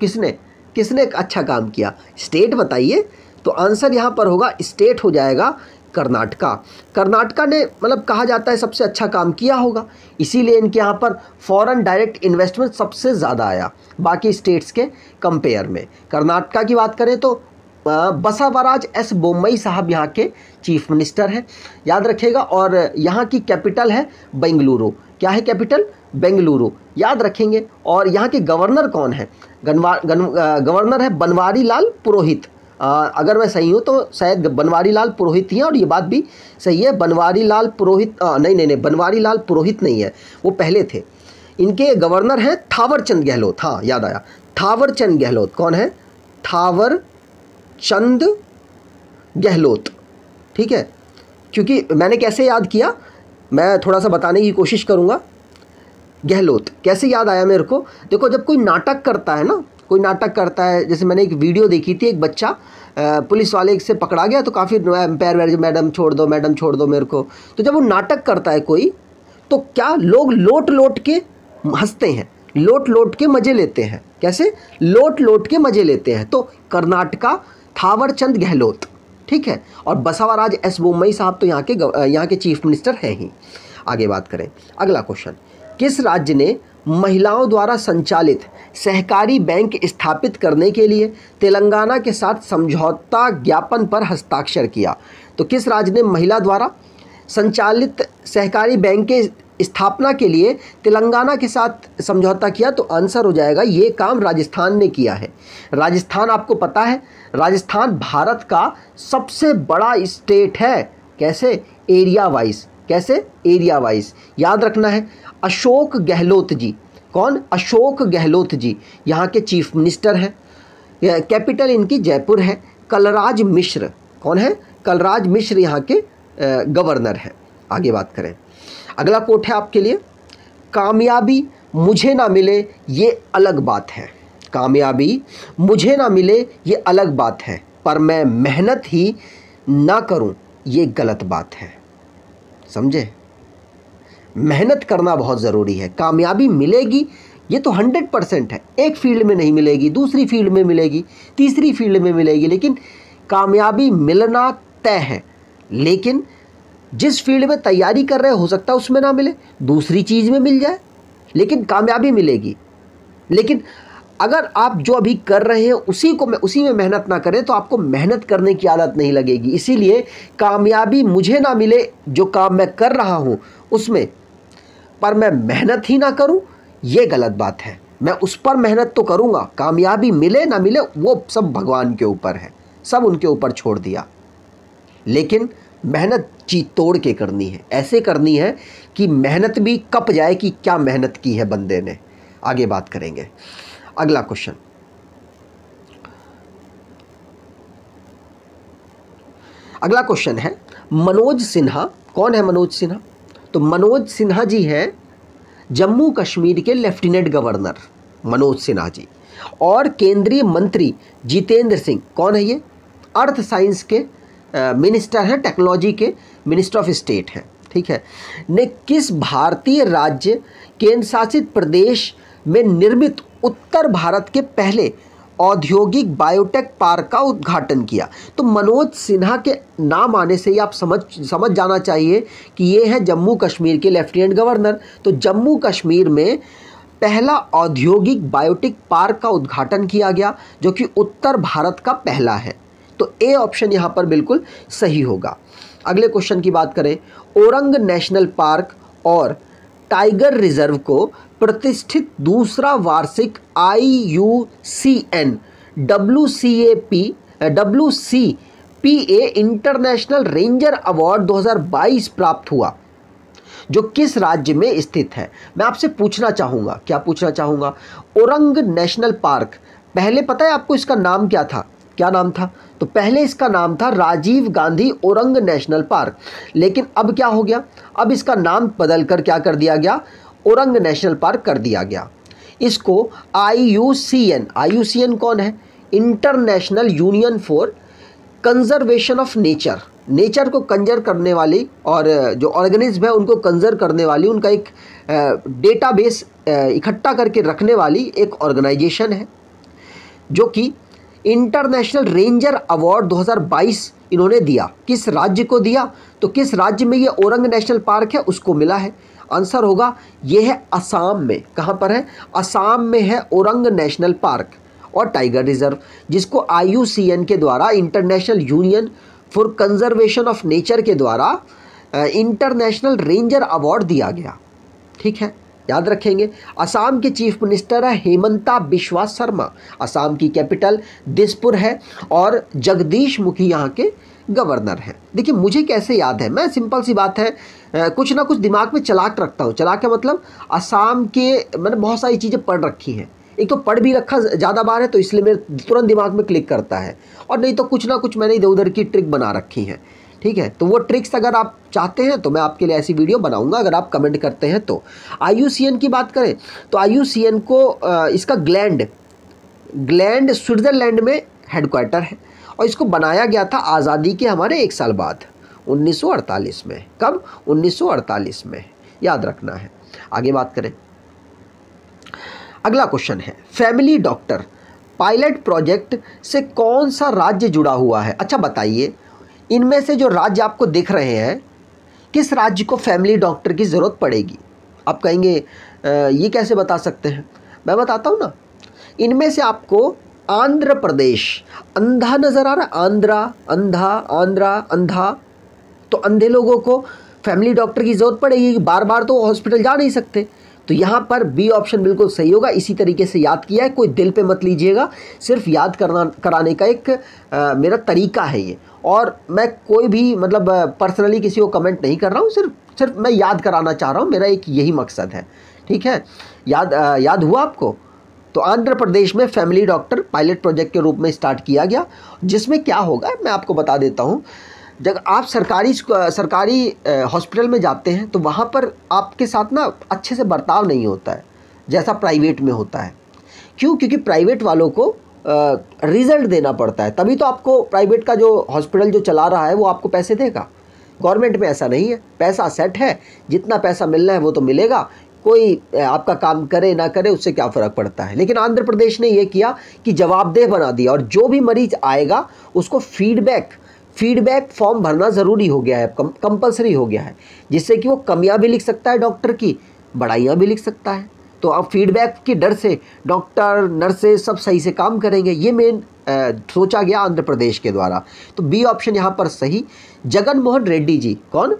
किसने? किसने अच्छा काम किया? स्टेट बताइए। तो आंसर यहाँ पर होगा स्टेट हो जाएगा कर्नाटका। कर्नाटका ने मतलब कहा जाता है सबसे अच्छा काम किया होगा। इसीलिए इनके यहाँ पर फॉरेन डायरेक्ट इन्वेस्टमेंट सबसे ज़्यादा आया बाकी स्टेट्स के कंपेयर में। कर्नाटका की बात करें तो बसावराज एस बोम्बई साहब यहाँ के चीफ मिनिस्टर हैं। याद रखिएगा और यहाँ की कैपिटल है बेंगलुरु। क्या है कैपिटल बेंगलुरु। याद रखेंगे और यहाँ के गवर्नर कौन है? गनवा गन, गवर्नर है बनवारी लाल पुरोहित। अगर मैं सही हूँ तो शायद बनवारी लाल पुरोहित ही हैं और ये बात भी सही है। बनवारी लाल पुरोहित आ, नहीं नहीं नहीं बनवारी लाल पुरोहित नहीं है वो पहले थे। इनके गवर्नर हैं थावर चंद गहलोत हाँ याद आया। थावर चंद गहलोत कौन है? थावर चंद गहलोत ठीक है? क्योंकि मैंने कैसे याद किया मैं थोड़ा सा बताने की कोशिश करूँगा। गहलोत कैसे याद आया मेरे को? देखो जब कोई नाटक करता है ना कोई नाटक करता है, जैसे मैंने एक वीडियो देखी थी, एक बच्चा पुलिस वाले से पकड़ा गया तो काफ़ी वैर मैडम, छोड़ दो, मैडम, छोड़ दो मेरे को। तो जब वो नाटक करता है कोई तो क्या लोग लोट लोट के हँसते हैं? लोट लोट के मज़े लेते हैं। कैसे? लोट लोट के मज़े लेते हैं। तो कर्नाटका, थावरचंद गहलोत, ठीक है? और बसावाराज एस बोमई साहब तो यहाँ के यहाँ के चीफ मिनिस्टर हैं ही। आगे बात करें। अगला क्वेश्चन किस राज्य ने महिलाओं द्वारा संचालित सहकारी बैंक स्थापित करने के लिए तेलंगाना के साथ समझौता ज्ञापन पर हस्ताक्षर किया। तो किस राज्य ने महिला द्वारा संचालित सहकारी बैंक के स्थापना के लिए तेलंगाना के साथ समझौता किया? तो आंसर हो जाएगा, ये काम राजस्थान ने किया है। राजस्थान आपको पता है, राजस्थान भारत का सबसे बड़ा स्टेट है। कैसे? Area wise. कैसे? Area wise. याद रखना है अशोक गहलोत जी। कौन? अशोक गहलोत जी। यहाँ के चीफ मिनिस्टर हैं। कैपिटल इनकी जयपुर है। कलराज मिश्र। कौन है? कलराज मिश्र यहाँ के गवर्नर हैं। आगे बात करें। अगला कोट है आपके लिए। कामयाबी मुझे ना मिले, ये अलग बात है। कामयाबी मुझे ना मिले, ये अलग बात है। पर मैं मेहनत ही ना करूँ, ये गलत बात है। समझे? मेहनत करना बहुत ज़रूरी है। कामयाबी मिलेगी, ये तो हंड्रेड परसेंट है। एक फ़ील्ड में नहीं मिलेगी, दूसरी फ़ील्ड में मिलेगी, तीसरी फ़ील्ड में मिलेगी, लेकिन कामयाबी मिलना तय है। लेकिन जिस फ़ील्ड में तैयारी कर रहे हो सकता है उसमें ना मिले, दूसरी चीज़ में मिल जाए, लेकिन कामयाबी मिलेगी। लेकिन अगर आप जो अभी कर रहे हैं, उसी को उसी में मेहनत ना करें तो आपको मेहनत करने की आदत नहीं लगेगी। इसीलिए कामयाबी मुझे ना मिले, जो काम मैं कर रहा हूँ, उसमें पर मैं मेहनत ही ना करूँ, ये गलत बात है। मैं उस पर मेहनत तो करूँगा, कामयाबी मिले ना मिले, वो सब भगवान के ऊपर है, सब उनके ऊपर छोड़ दिया। लेकिन मेहनत चीत तोड़ के करनी है, ऐसे करनी है कि मेहनत भी कप जाए कि क्या मेहनत की है बंदे ने। आगे बात करेंगे। अगला क्वेश्चन। अगला क्वेश्चन है, मनोज सिन्हा, कौन है मनोज सिन्हा? तो मनोज सिन्हा जी हैं जम्मू कश्मीर के लेफ्टिनेंट गवर्नर, मनोज सिन्हा जी। और केंद्रीय मंत्री जितेंद्र सिंह, कौन है ये? अर्थ साइंस के मिनिस्टर हैं, टेक्नोलॉजी के मिनिस्टर ऑफ़ स्टेट हैं, ठीक है? ने किस भारतीय राज्य केंद्र शासित प्रदेश में निर्मित उत्तर भारत के पहले औद्योगिक बायोटेक पार्क का उद्घाटन किया। तो मनोज सिन्हा के नाम आने से ही आप समझ समझ जाना चाहिए कि ये है जम्मू कश्मीर के लेफ्टिनेंट गवर्नर। तो जम्मू कश्मीर में पहला औद्योगिक बायोटिक पार्क का उद्घाटन किया गया, जो कि उत्तर भारत का पहला है। तो ए ऑप्शन यहाँ पर बिल्कुल सही होगा। अगले क्वेश्चन की बात करें। औरंग नेशनल पार्क और टाइगर रिज़र्व को प्रतिष्ठित दूसरा वार्षिक I U C N W C A P W C P A international ranger award 2022 प्राप्त हुआ, जो किस राज्य में स्थित है? मैं आपसे पूछना चाहूँगा। क्या पूछना चाहूँगा? Orang national park. पहले पता है आपको इसका नाम क्या था? क्या नाम था? तो पहले इसका नाम था राजीव गांधी औरंग नेशनल पार्क। लेकिन अब क्या हो गया? अब इसका नाम बदल कर क्या कर दिया गया? औरंग नेशनल पार्क कर दिया गया। इसको I U C N I U C N कौन है? International union for conservation of nature. Nature को कंजर्व करने वाली और जो ऑर्गेनिज्म है, उनको कंजर्व करने वाली, उनका एक डेटाबेस इकट्ठा करके रखने वाली एक ऑर्गेनाइजेशन है, जो कि इंटरनेशनल रेंजर अवार्ड 2022 इन्होंने दिया। किस राज्य को दिया? तो किस राज्य में ये औरंग नेशनल पार्क है, उसको मिला है। आंसर होगा ये है असम में। कहाँ पर है? असम में है औरंग नेशनल पार्क और टाइगर रिज़र्व, जिसको आईयूसीएन के द्वारा, international union for conservation of nature के द्वारा इंटरनेशनल रेंजर अवार्ड दिया गया। ठीक है? याद रखेंगे, असम के चीफ मिनिस्टर है हेमंता बिश्वा शर्मा। असम की कैपिटल दिसपुर है और जगदीश मुखी यहाँ के गवर्नर हैं। देखिए, मुझे कैसे याद है? मैं सिंपल सी बात है कुछ ना कुछ दिमाग में चलाक रखता हूँ। चलाक का मतलब असम के, मैंने बहुत सारी चीज़ें पढ़ रखी हैं। एक तो पढ़ भी रखा ज़्यादा बार है तो इसलिए मेरे तुरंत दिमाग में क्लिक करता है। और नहीं तो कुछ ना कुछ मैंने इधर उधर की ट्रिक बना रखी हैं। ठीक है? तो वो ट्रिक्स अगर आप चाहते हैं तो मैं आपके लिए ऐसी वीडियो बनाऊँगा, अगर आप कमेंट करते हैं तो। IUCN की बात करें तो IUCN को इसका ग्लैंड ग्लैंड स्विट्ज़रलैंड में हेडक्वार्टर है। और इसको बनाया गया था आज़ादी के हमारे एक साल बाद 1948 में। कब? 1948 में। याद रखना है। आगे बात करें। अगला क्वेश्चन है, फैमिली डॉक्टर, पायलट प्रोजेक्ट से कौन सा राज्य जुड़ा हुआ है? अच्छा बताइए। इनमें से जो राज्य आपको दिख रहे हैं, किस राज्य को फैमिली डॉक्टर की ज़रूरत पड़ेगी? आप कहेंगे ये कैसे बता सकते हैं? मैं बताता हूँ ना। इनमें से आपको आंध्र प्रदेश। अंधा नज़र आ रहा आंध्रा अंधा आंध्रा अंधा। तो अंधे लोगों को फैमिली डॉक्टर की ज़रूरत पड़ेगी बार बार तो हॉस्पिटल जा नहीं सकते। तो यहाँ पर बी ऑप्शन बिल्कुल सही होगा। इसी तरीके से याद किया है। कोई दिल पे मत लीजिएगा। सिर्फ़ याद करना कराने का एक आ, मेरा तरीका है ये। और मैं कोई भी मतलब पर्सनली किसी को कमेंट नहीं कर रहा हूँ। सिर्फ़ सिर्फ़ मैं याद कराना चाह रहा हूँ। मेरा एक यही मकसद है। ठीक है? याद आ, याद हुआ आपको? तो आंध्र प्रदेश में फैमिली डॉक्टर पायलट प्रोजेक्ट के रूप में स्टार्ट किया गया। जिसमें क्या होगा, मैं आपको बता देता हूँ। जब आप सरकारी सरकारी हॉस्पिटल में जाते हैं तो वहाँ पर आपके साथ ना अच्छे से बर्ताव नहीं होता है, जैसा प्राइवेट में होता है। क्यों? क्योंकि प्राइवेट वालों को रिज़ल्ट देना पड़ता है। तभी तो आपको प्राइवेट का जो हॉस्पिटल जो चला रहा है, वो आपको पैसे देगा। गवर्नमेंट में ऐसा नहीं है। पैसा सेट है। जितना पैसा मिलना है, वो तो मिलेगा। कोई आपका काम करे, ना करे, उससे क्या फ़र्क पड़ता है? लेकिन आंध्र प्रदेश ने यह किया कि जवाबदेह बना दिया और जो भी मरीज़ आएगा, उसको फीडबैक फीडबैक फॉर्म भरना ज़रूरी हो गया है कंपलसरी हो गया है, जिससे कि वो कमियाँ भी लिख सकता है डॉक्टर की बड़ाइयाँ भी लिख सकता है। तो अब फीडबैक की डर से डॉक्टर नर्सेज सब सही से काम करेंगे, ये मेन सोचा गया आंध्र प्रदेश के द्वारा। तो बी ऑप्शन यहाँ पर सही। जगन मोहन रेड्डी जी, कौन?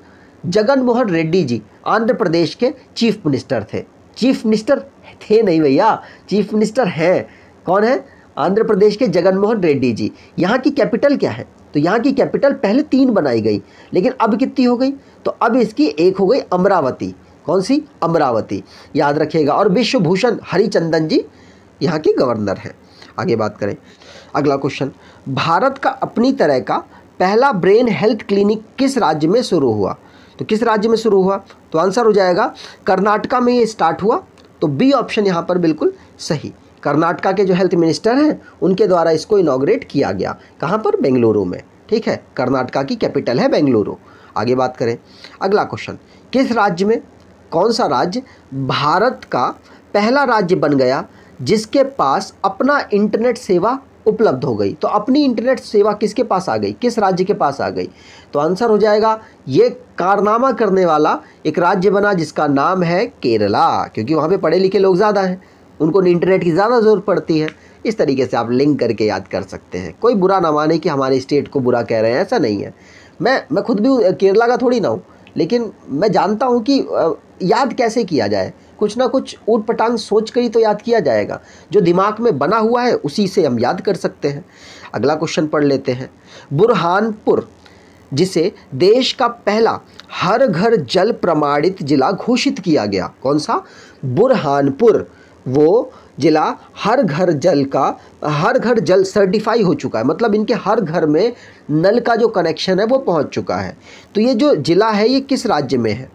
जगन मोहन रेड्डी जी आंध्र प्रदेश के चीफ मिनिस्टर थे। चीफ मिनिस्टर थे नहीं भैया, चीफ मिनिस्टर हैं। कौन है? आंध्र प्रदेश के जगन मोहन रेड्डी जी। यहाँ की कैपिटल क्या है? तो यहाँ की कैपिटल पहले तीन बनाई गई, लेकिन अब कितनी हो गई? तो अब इसकी एक हो गई अमरावती। कौन सी? अमरावती। याद रखिएगा। और विश्वभूषण हरिचंदन जी यहाँ के गवर्नर हैं। आगे बात करें। अगला क्वेश्चन। भारत का अपनी तरह का पहला ब्रेन हेल्थ क्लिनिक किस राज्य में शुरू हुआ? तो किस राज्य में शुरू हुआ? तो आंसर हो जाएगा, कर्नाटका में ये स्टार्ट हुआ। तो बी ऑप्शन यहाँ पर बिल्कुल सही। कर्नाटका के जो हेल्थ मिनिस्टर हैं, उनके द्वारा इसको इनाग्रेट किया गया। कहाँ पर? बेंगलुरु में। ठीक है? कर्नाटका की कैपिटल है बेंगलुरु। आगे बात करें। अगला क्वेश्चन किस राज्य में, कौन सा राज्य भारत का पहला राज्य बन गया, जिसके पास अपना इंटरनेट सेवा उपलब्ध हो गई। तो अपनी इंटरनेट सेवा किसके पास आ गई? किस राज्य के पास आ गई? तो आंसर हो जाएगा, ये कारनामा करने वाला एक राज्य बना जिसका नाम है केरला, क्योंकि वहाँ पे पढ़े लिखे लोग ज़्यादा हैं। उनको इंटरनेट की ज़्यादा ज़रूरत पड़ती है। इस तरीके से आप लिंक करके याद कर सकते हैं। कोई बुरा ना माने कि हमारे स्टेट को बुरा कह रहे हैं, ऐसा नहीं है। मैं मैं खुद भी केरला का थोड़ी ना हूँ, लेकिन मैं जानता हूँ कि याद कैसे किया जाए? कुछ ना कुछ ऊट पटांग सोच कर ही तो याद किया जाएगा। जो दिमाग में बना हुआ है, उसी से हम याद कर सकते हैं। अगला क्वेश्चन पढ़ लेते हैं। बुरहानपुर, जिसे देश का पहला हर घर जल प्रमाणित जिला घोषित किया गया। कौन सा? बुरहानपुर। वो ज़िला हर घर जल का, हर घर जल सर्टिफाई हो चुका है। मतलब इनके हर घर में नल का जो कनेक्शन है, वो पहुँच चुका है। तो ये जो ज़िला है, ये किस राज्य में है?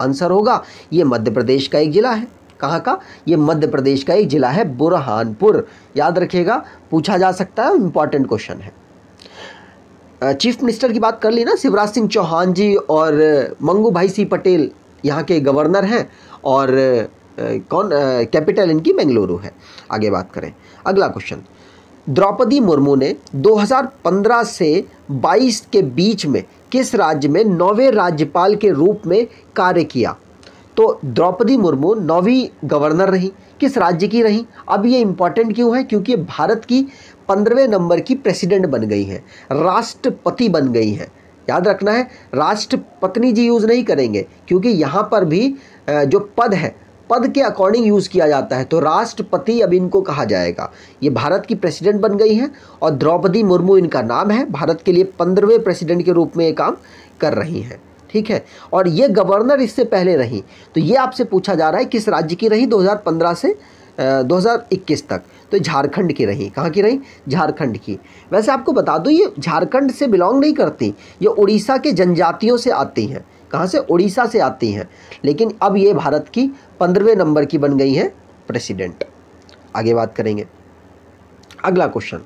आंसर होगा। ये मध्य प्रदेश का एक ज़िला है। कहाँ का? ये मध्य प्रदेश का एक ज़िला है बुरहानपुर। याद रखिएगा, पूछा जा सकता है इंपॉर्टेंट क्वेश्चन है। चीफ मिनिस्टर की बात कर ली ना, शिवराज सिंह चौहान जी और मंगू भाई सी पटेल यहाँ के गवर्नर हैं और कौन कैपिटल इनकी बेंगलुरु है। आगे बात करें। अगला क्वेश्चन द्रौपदी मुर्मू ने 2015 से 22 के बीच में किस राज्य में नौवें राज्यपाल के रूप में कार्य किया? तो द्रौपदी मुर्मू नौवीं गवर्नर रही, किस राज्य की रही? अब ये इंपॉर्टेंट क्यों है? क्योंकि भारत की पंद्रहवें नंबर की प्रेसिडेंट बन गई हैं, राष्ट्रपति बन गई हैं। याद रखना है, राष्ट्रपत्नी जी यूज़ नहीं करेंगे, क्योंकि यहाँ पर भी जो पद है पद के अकॉर्डिंग यूज़ किया जाता है तो राष्ट्रपति अब इनको कहा जाएगा। ये भारत की प्रेसिडेंट बन गई हैं और द्रौपदी मुर्मू इनका नाम है। भारत के लिए पंद्रहवें प्रेसिडेंट के रूप में ये काम कर रही हैं। ठीक है? और ये गवर्नर इससे पहले रही। तो ये आपसे पूछा जा रहा है, किस राज्य की रही? 2015 से 2021 तक। तो झारखंड की रही। कहाँ की रही? झारखंड की। वैसे आपको बता दूँ, ये झारखंड से बिलोंग नहीं करती, ये उड़ीसा के जनजातियों से आती हैं। कहाँ से? उड़ीसा से आती हैं। लेकिन अब ये भारत की पंद्रहवें नंबर की बन गई हैं प्रेसिडेंट। आगे बात करेंगे। अगला क्वेश्चन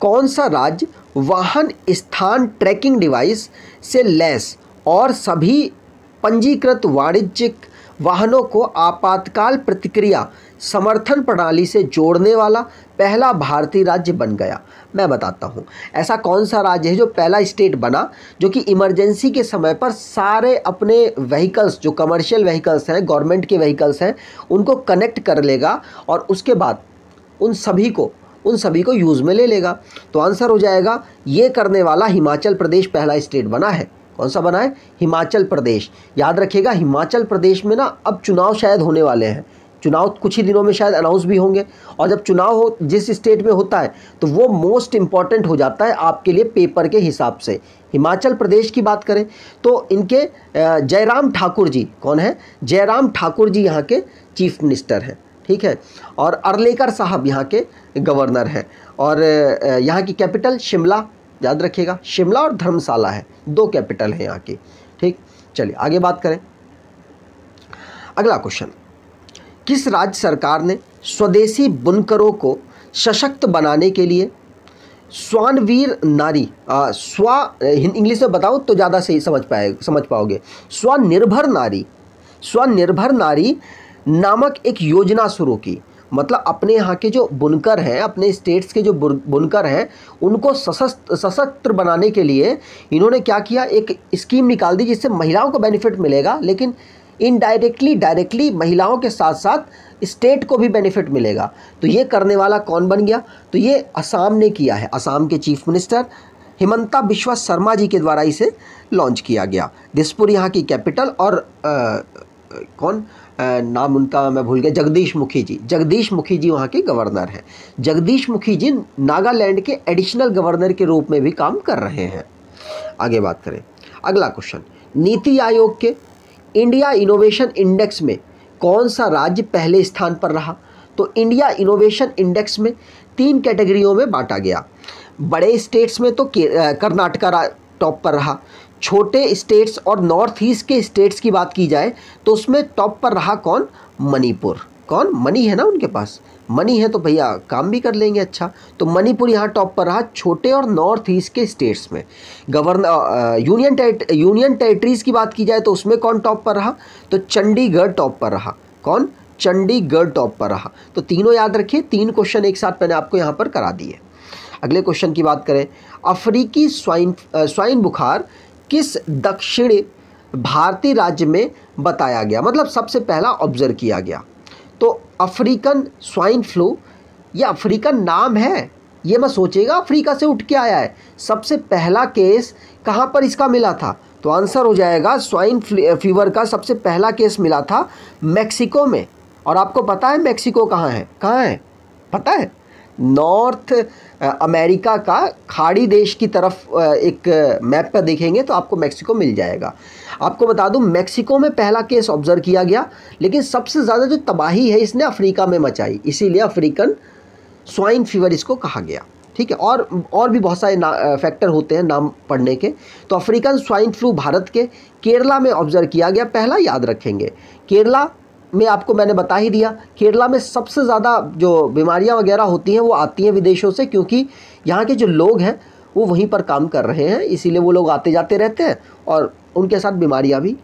कौन सा राज्य वाहन स्थान ट्रैकिंग डिवाइस से लैस और सभी पंजीकृत वाणिज्यिक वाहनों को आपातकाल प्रतिक्रिया समर्थन प्रणाली से जोड़ने वाला पहला भारतीय राज्य बन गया। मैं बताता हूँ, ऐसा कौन सा राज्य है जो पहला स्टेट बना, जो कि इमरजेंसी के समय पर सारे अपने व्हीकल्स, जो कमर्शियल व्हीकल्स हैं, गवर्नमेंट के व्हीकल्स हैं, उनको कनेक्ट कर लेगा और उसके बाद उन सभी को, उन सभी को यूज़ में ले लेगा। तो आंसर हो जाएगा, ये करने वाला हिमाचल प्रदेश पहला स्टेट बना है। कौन सा बना है? हिमाचल प्रदेश। याद रखिएगा, हिमाचल प्रदेश में ना अब चुनाव शायद होने वाले हैं। चुनाव कुछ ही दिनों में शायद अनाउंस भी होंगे। और जब चुनाव हो, जिस स्टेट में होता है तो वो मोस्ट इंपॉर्टेंट हो जाता है आपके लिए पेपर के हिसाब से। हिमाचल प्रदेश की बात करें तो इनके जयराम ठाकुर जी, कौन है? जयराम ठाकुर जी यहाँ के चीफ मिनिस्टर हैं, ठीक है? और अर्लेकर साहब यहाँ के गवर्नर हैं। और यहाँ की कैपिटल शिमला, याद रखिएगा, शिमला और धर्मशाला है, दो कैपिटल है यहाँ की, ठीक? चलिए, आगे बात करें। अगला क्वेश्चन किस राज्य सरकार ने स्वदेशी बुनकरों को सशक्त बनाने के लिए स्वानवीर नारी स्व इंग्लिश में बताओ तो ज़्यादा सही समझ पाए, समझ पाओगे। स्वनिर्भर नारी स्वनिर्भर नारी नामक एक योजना शुरू की। मतलब अपने यहाँ के जो बुनकर हैं, अपने स्टेट्स के जो बुनकर हैं, उनको सशस्त्र सशस्त्र बनाने के लिए इन्होंने क्या किया? एक स्कीम निकाल दी जिससे महिलाओं को बेनिफिट मिलेगा, लेकिन इनडायरेक्टली डायरेक्टली महिलाओं के साथ साथ स्टेट को भी बेनिफिट मिलेगा। तो ये करने वाला कौन बन गया? तो ये असम ने किया है। असम के चीफ मिनिस्टर हिमंता बिश्वा शर्मा जी के द्वारा इसे लॉन्च किया गया। दिसपुर यहाँ की कैपिटल और आ, कौन? आ, नाम उनका मैं भूल गया। जगदीश मुखी जी। जगदीश मुखी जी वहाँ के गवर्नर हैं। जगदीश मुखी जी नागालैंड के एडिशनल गवर्नर के रूप में भी काम कर रहे हैं। आगे बात करें। अगला क्वेश्चन नीति आयोग के इंडिया इनोवेशन इंडेक्स में कौन सा राज्य पहले स्थान पर रहा? तो इंडिया इनोवेशन इंडेक्स में तीन कैटेगरियों में बांटा गया। बड़े स्टेट्स में तो कर्नाटका टॉप पर रहा। छोटे स्टेट्स और नॉर्थ ईस्ट के स्टेट्स की बात की जाए तो उसमें टॉप पर रहा कौन? मणिपुर। कौन? मनी है ना उनके पास। मनी है तो भैया काम भी कर लेंगे अच्छा। तो मणिपुर यहाँ टॉप पर रहा छोटे और नॉर्थ ईस्ट के स्टेट्स में। गवर्नर यूनियन टेट यूनियन टेरिटरीज़ की बात की जाए तो उसमें कौन टॉप पर रहा? तो चंडीगढ़ टॉप पर रहा। कौन? चंडीगढ़ टॉप पर रहा। तो तीनों याद रखिए, तीन क्वेश्चन एक साथ मैंने आपको यहाँ पर करा दिए। अगले क्वेश्चन की बात करें, अफ्रीकी स्वाइन स्वाइन बुखार किस दक्षिण भारतीय राज्य में बताया गया? मतलब सबसे पहला ऑब्ज़र्व किया गया। अफ्रीकन स्वाइन फ्लू, ये अफ्रीकन नाम है। ये मैं सोचेगा अफ्रीका से उठ के आया है। सबसे पहला केस कहाँ पर इसका मिला था? तो आंसर हो जाएगा, स्वाइन फीवर का सबसे पहला केस मिला था मैक्सिको में। और आपको पता है मैक्सिको कहाँ है? कहाँ है? पता है? नॉर्थ अमेरिका का खाड़ी देश की तरफ़ एक मैप पर देखेंगे तो आपको मैक्सिको मिल जाएगा। आपको बता दूँ, मैक्सिको में पहला केस ऑब्ज़र्व किया गया, लेकिन सबसे ज़्यादा जो तबाही है इसने अफ्रीका में मचाई, इसीलिए अफ्रीकन स्वाइन फीवर इसको कहा गया। ठीक है, और और भी बहुत सारे फैक्टर होते हैं नाम पढ़ने के। तो अफ्रीकन स्वाइन फ्लू भारत के केरला में ऑब्ज़र्व किया गया, पहला याद रखेंगे। केरला में आपको मैंने बता ही दिया, केरला में सबसे ज़्यादा जो बीमारियाँ वगैरह होती हैं, वो आती हैं विदेशों से, क्योंकि यहाँ के जो लोग हैं वो वहीं पर काम कर रहे हैं, इसीलिए वो लोग आते जाते रहते हैं और उनके साथ बीमारियाँ भी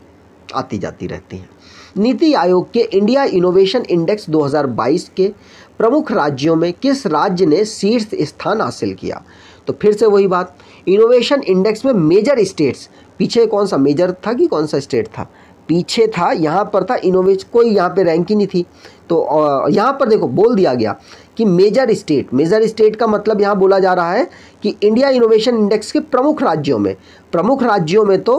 आती जाती रहती हैं। नीति आयोग के इंडिया इनोवेशन इंडेक्स 2022 के प्रमुख राज्यों में किस राज्य ने शीर्ष स्थान हासिल किया? तो फिर से वही बात, इनोवेशन इंडेक्स में मेजर स्टेट्स, पीछे कौन सा मेजर था कि कौन सा स्टेट था? पीछे था, यहाँ पर था इनोवेश कोई यहाँ पे रैंक ही नहीं थी। तो यहाँ पर देखो, बोल दिया गया कि मेजर स्टेट मेजर स्टेट का मतलब यहाँ बोला जा रहा है कि इंडिया इनोवेशन इंडेक्स के प्रमुख राज्यों में, प्रमुख राज्यों में तो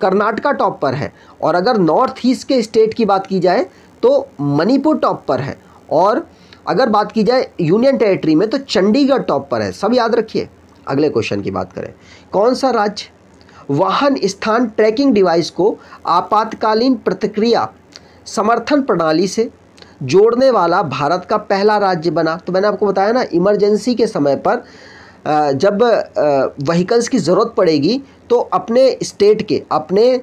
कर्नाटका टॉप पर है। और अगर नॉर्थ ईस्ट के स्टेट की बात की जाए तो मणिपुर टॉप पर है। और अगर बात की जाए यूनियन टेरिटरी में तो चंडीगढ़ टॉप पर है। सब याद रखिए। अगले क्वेश्चन की बात करें। कौन सा राज्य वाहन स्थान ट्रैकिंग डिवाइस को आपातकालीन प्रतिक्रिया समर्थन प्रणाली से जोड़ने वाला भारत का पहला राज्य बना। तो मैंने आपको बताया ना, इमरजेंसी के समय पर जब व्हीकल्स की ज़रूरत पड़ेगी तो अपने स्टेट के, अपने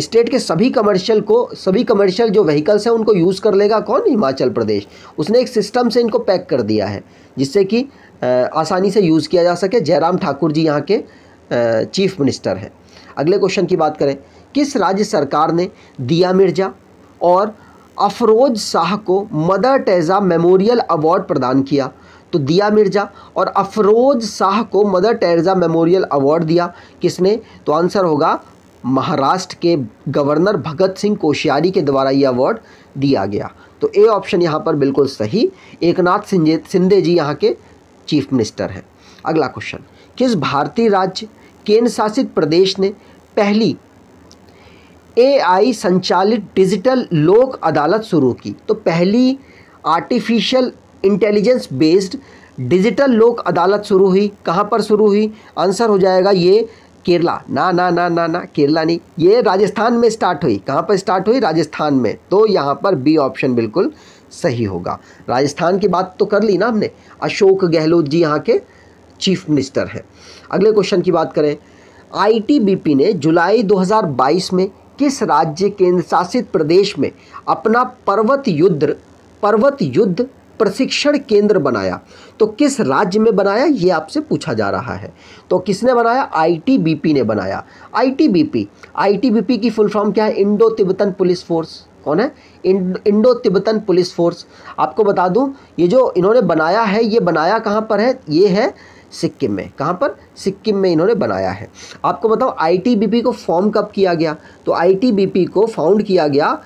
स्टेट के सभी कमर्शियल को, सभी कमर्शियल जो व्हीकल्स हैं, उनको यूज़ कर लेगा कौन? हिमाचल प्रदेश। उसने एक सिस्टम से इनको पैक कर दिया है, जिससे कि आसानी से यूज़ किया जा सके। जयराम ठाकुर जी यहाँ के चीफ मिनिस्टर हैं। अगले क्वेश्चन की बात करें, किस राज्य सरकार ने दिया मिर्ज़ा और अफरोज शाह को मदर टेजा मेमोरियल अवार्ड प्रदान किया? तो दिया मिर्ज़ा और अफरोज शाह को मदर टेरेजा मेमोरियल अवार्ड दिया किसने? तो आंसर होगा, महाराष्ट्र के गवर्नर भगत सिंह कोश्यारी के द्वारा ये अवार्ड दिया गया। तो ए ऑप्शन यहाँ पर बिल्कुल सही एक नाथ सिंधे जी यहाँ के चीफ मिनिस्टर हैं। अगला क्वेश्चन, किस भारतीय राज्य केंद्र शासित प्रदेश ने पहली एआई संचालित डिजिटल लोक अदालत शुरू की। तो पहली आर्टिफिशियल इंटेलिजेंस बेस्ड डिजिटल लोक अदालत शुरू हुई। कहाँ पर शुरू हुई? आंसर हो जाएगा ये केरला। ना ना ना ना ना, केरला नहीं। ये राजस्थान में स्टार्ट हुई। कहाँ पर स्टार्ट हुई? राजस्थान में। तो यहाँ पर बी ऑप्शन बिल्कुल सही होगा। राजस्थान की बात तो कर ली ना हमने। अशोक गहलोत जी यहाँ के चीफ मिनिस्टर हैं। अगले क्वेश्चन की बात करें, आईटीबीपी ने जुलाई 2022 में किस राज्य केंद्र शासित प्रदेश में अपना पर्वत युद्ध पर्वत युद्ध प्रशिक्षण केंद्र बनाया? तो किस राज्य में बनाया, ये आपसे पूछा जा रहा है। तो किसने बनाया? आईटीबीपी ने बनाया। आईटीबीपी आईटीबीपी की फुल फॉर्म क्या है? Indo Tibetan police force. कौन है? Indo Tibetan police force. आपको बता दूँ, ये जो इन्होंने बनाया है, ये बनाया कहाँ पर है? ये है सिक्किम में। कहाँ पर? सिक्किम में इन्होंने बनाया है। आपको बताओ आईटीबीपी को फॉर्म कब किया गया? तो आईटीबीपी को फाउंड किया गया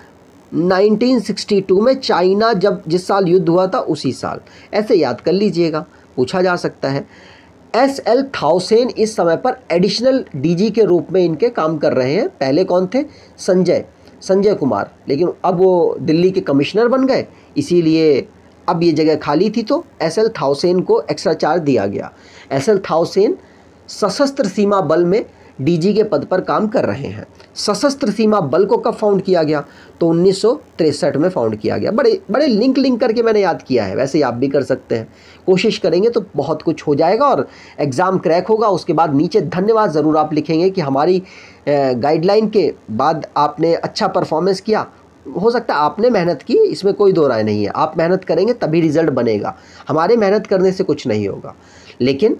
1962 में चाइना जब जिस साल युद्ध हुआ था, उसी साल। ऐसे याद कर लीजिएगा, पूछा जा सकता है। एस एल थाउसेन इस समय पर एडिशनल डीजी के रूप में इनके काम कर रहे हैं। पहले कौन थे? संजय संजय कुमार। लेकिन अब वो दिल्ली के कमिश्नर बन गए, इसीलिए अब ये जगह खाली थी तो एस एल थाउसेन को एक्स्ट्रा चार्ज दिया गया। एस एल थाउसेन सशस्त्र सीमा बल में डीजी के पद पर काम कर रहे हैं। सशस्त्र सीमा बल को कब फाउंड किया गया? तो उन्नीस में फाउंड किया गया। बड़े बड़े लिंक लिंक करके मैंने याद किया है, वैसे ही आप भी कर सकते हैं। कोशिश करेंगे तो बहुत कुछ हो जाएगा और एग्ज़ाम क्रैक होगा, उसके बाद नीचे धन्यवाद ज़रूर आप लिखेंगे कि हमारी गाइडलाइन के बाद आपने अच्छा परफॉर्मेंस किया। हो सकता है आपने मेहनत की, इसमें कोई दो राय नहीं है। आप मेहनत करेंगे, तभी रिज़ल्ट बनेगा। हमारे मेहनत करने से कुछ नहीं होगा। लेकिन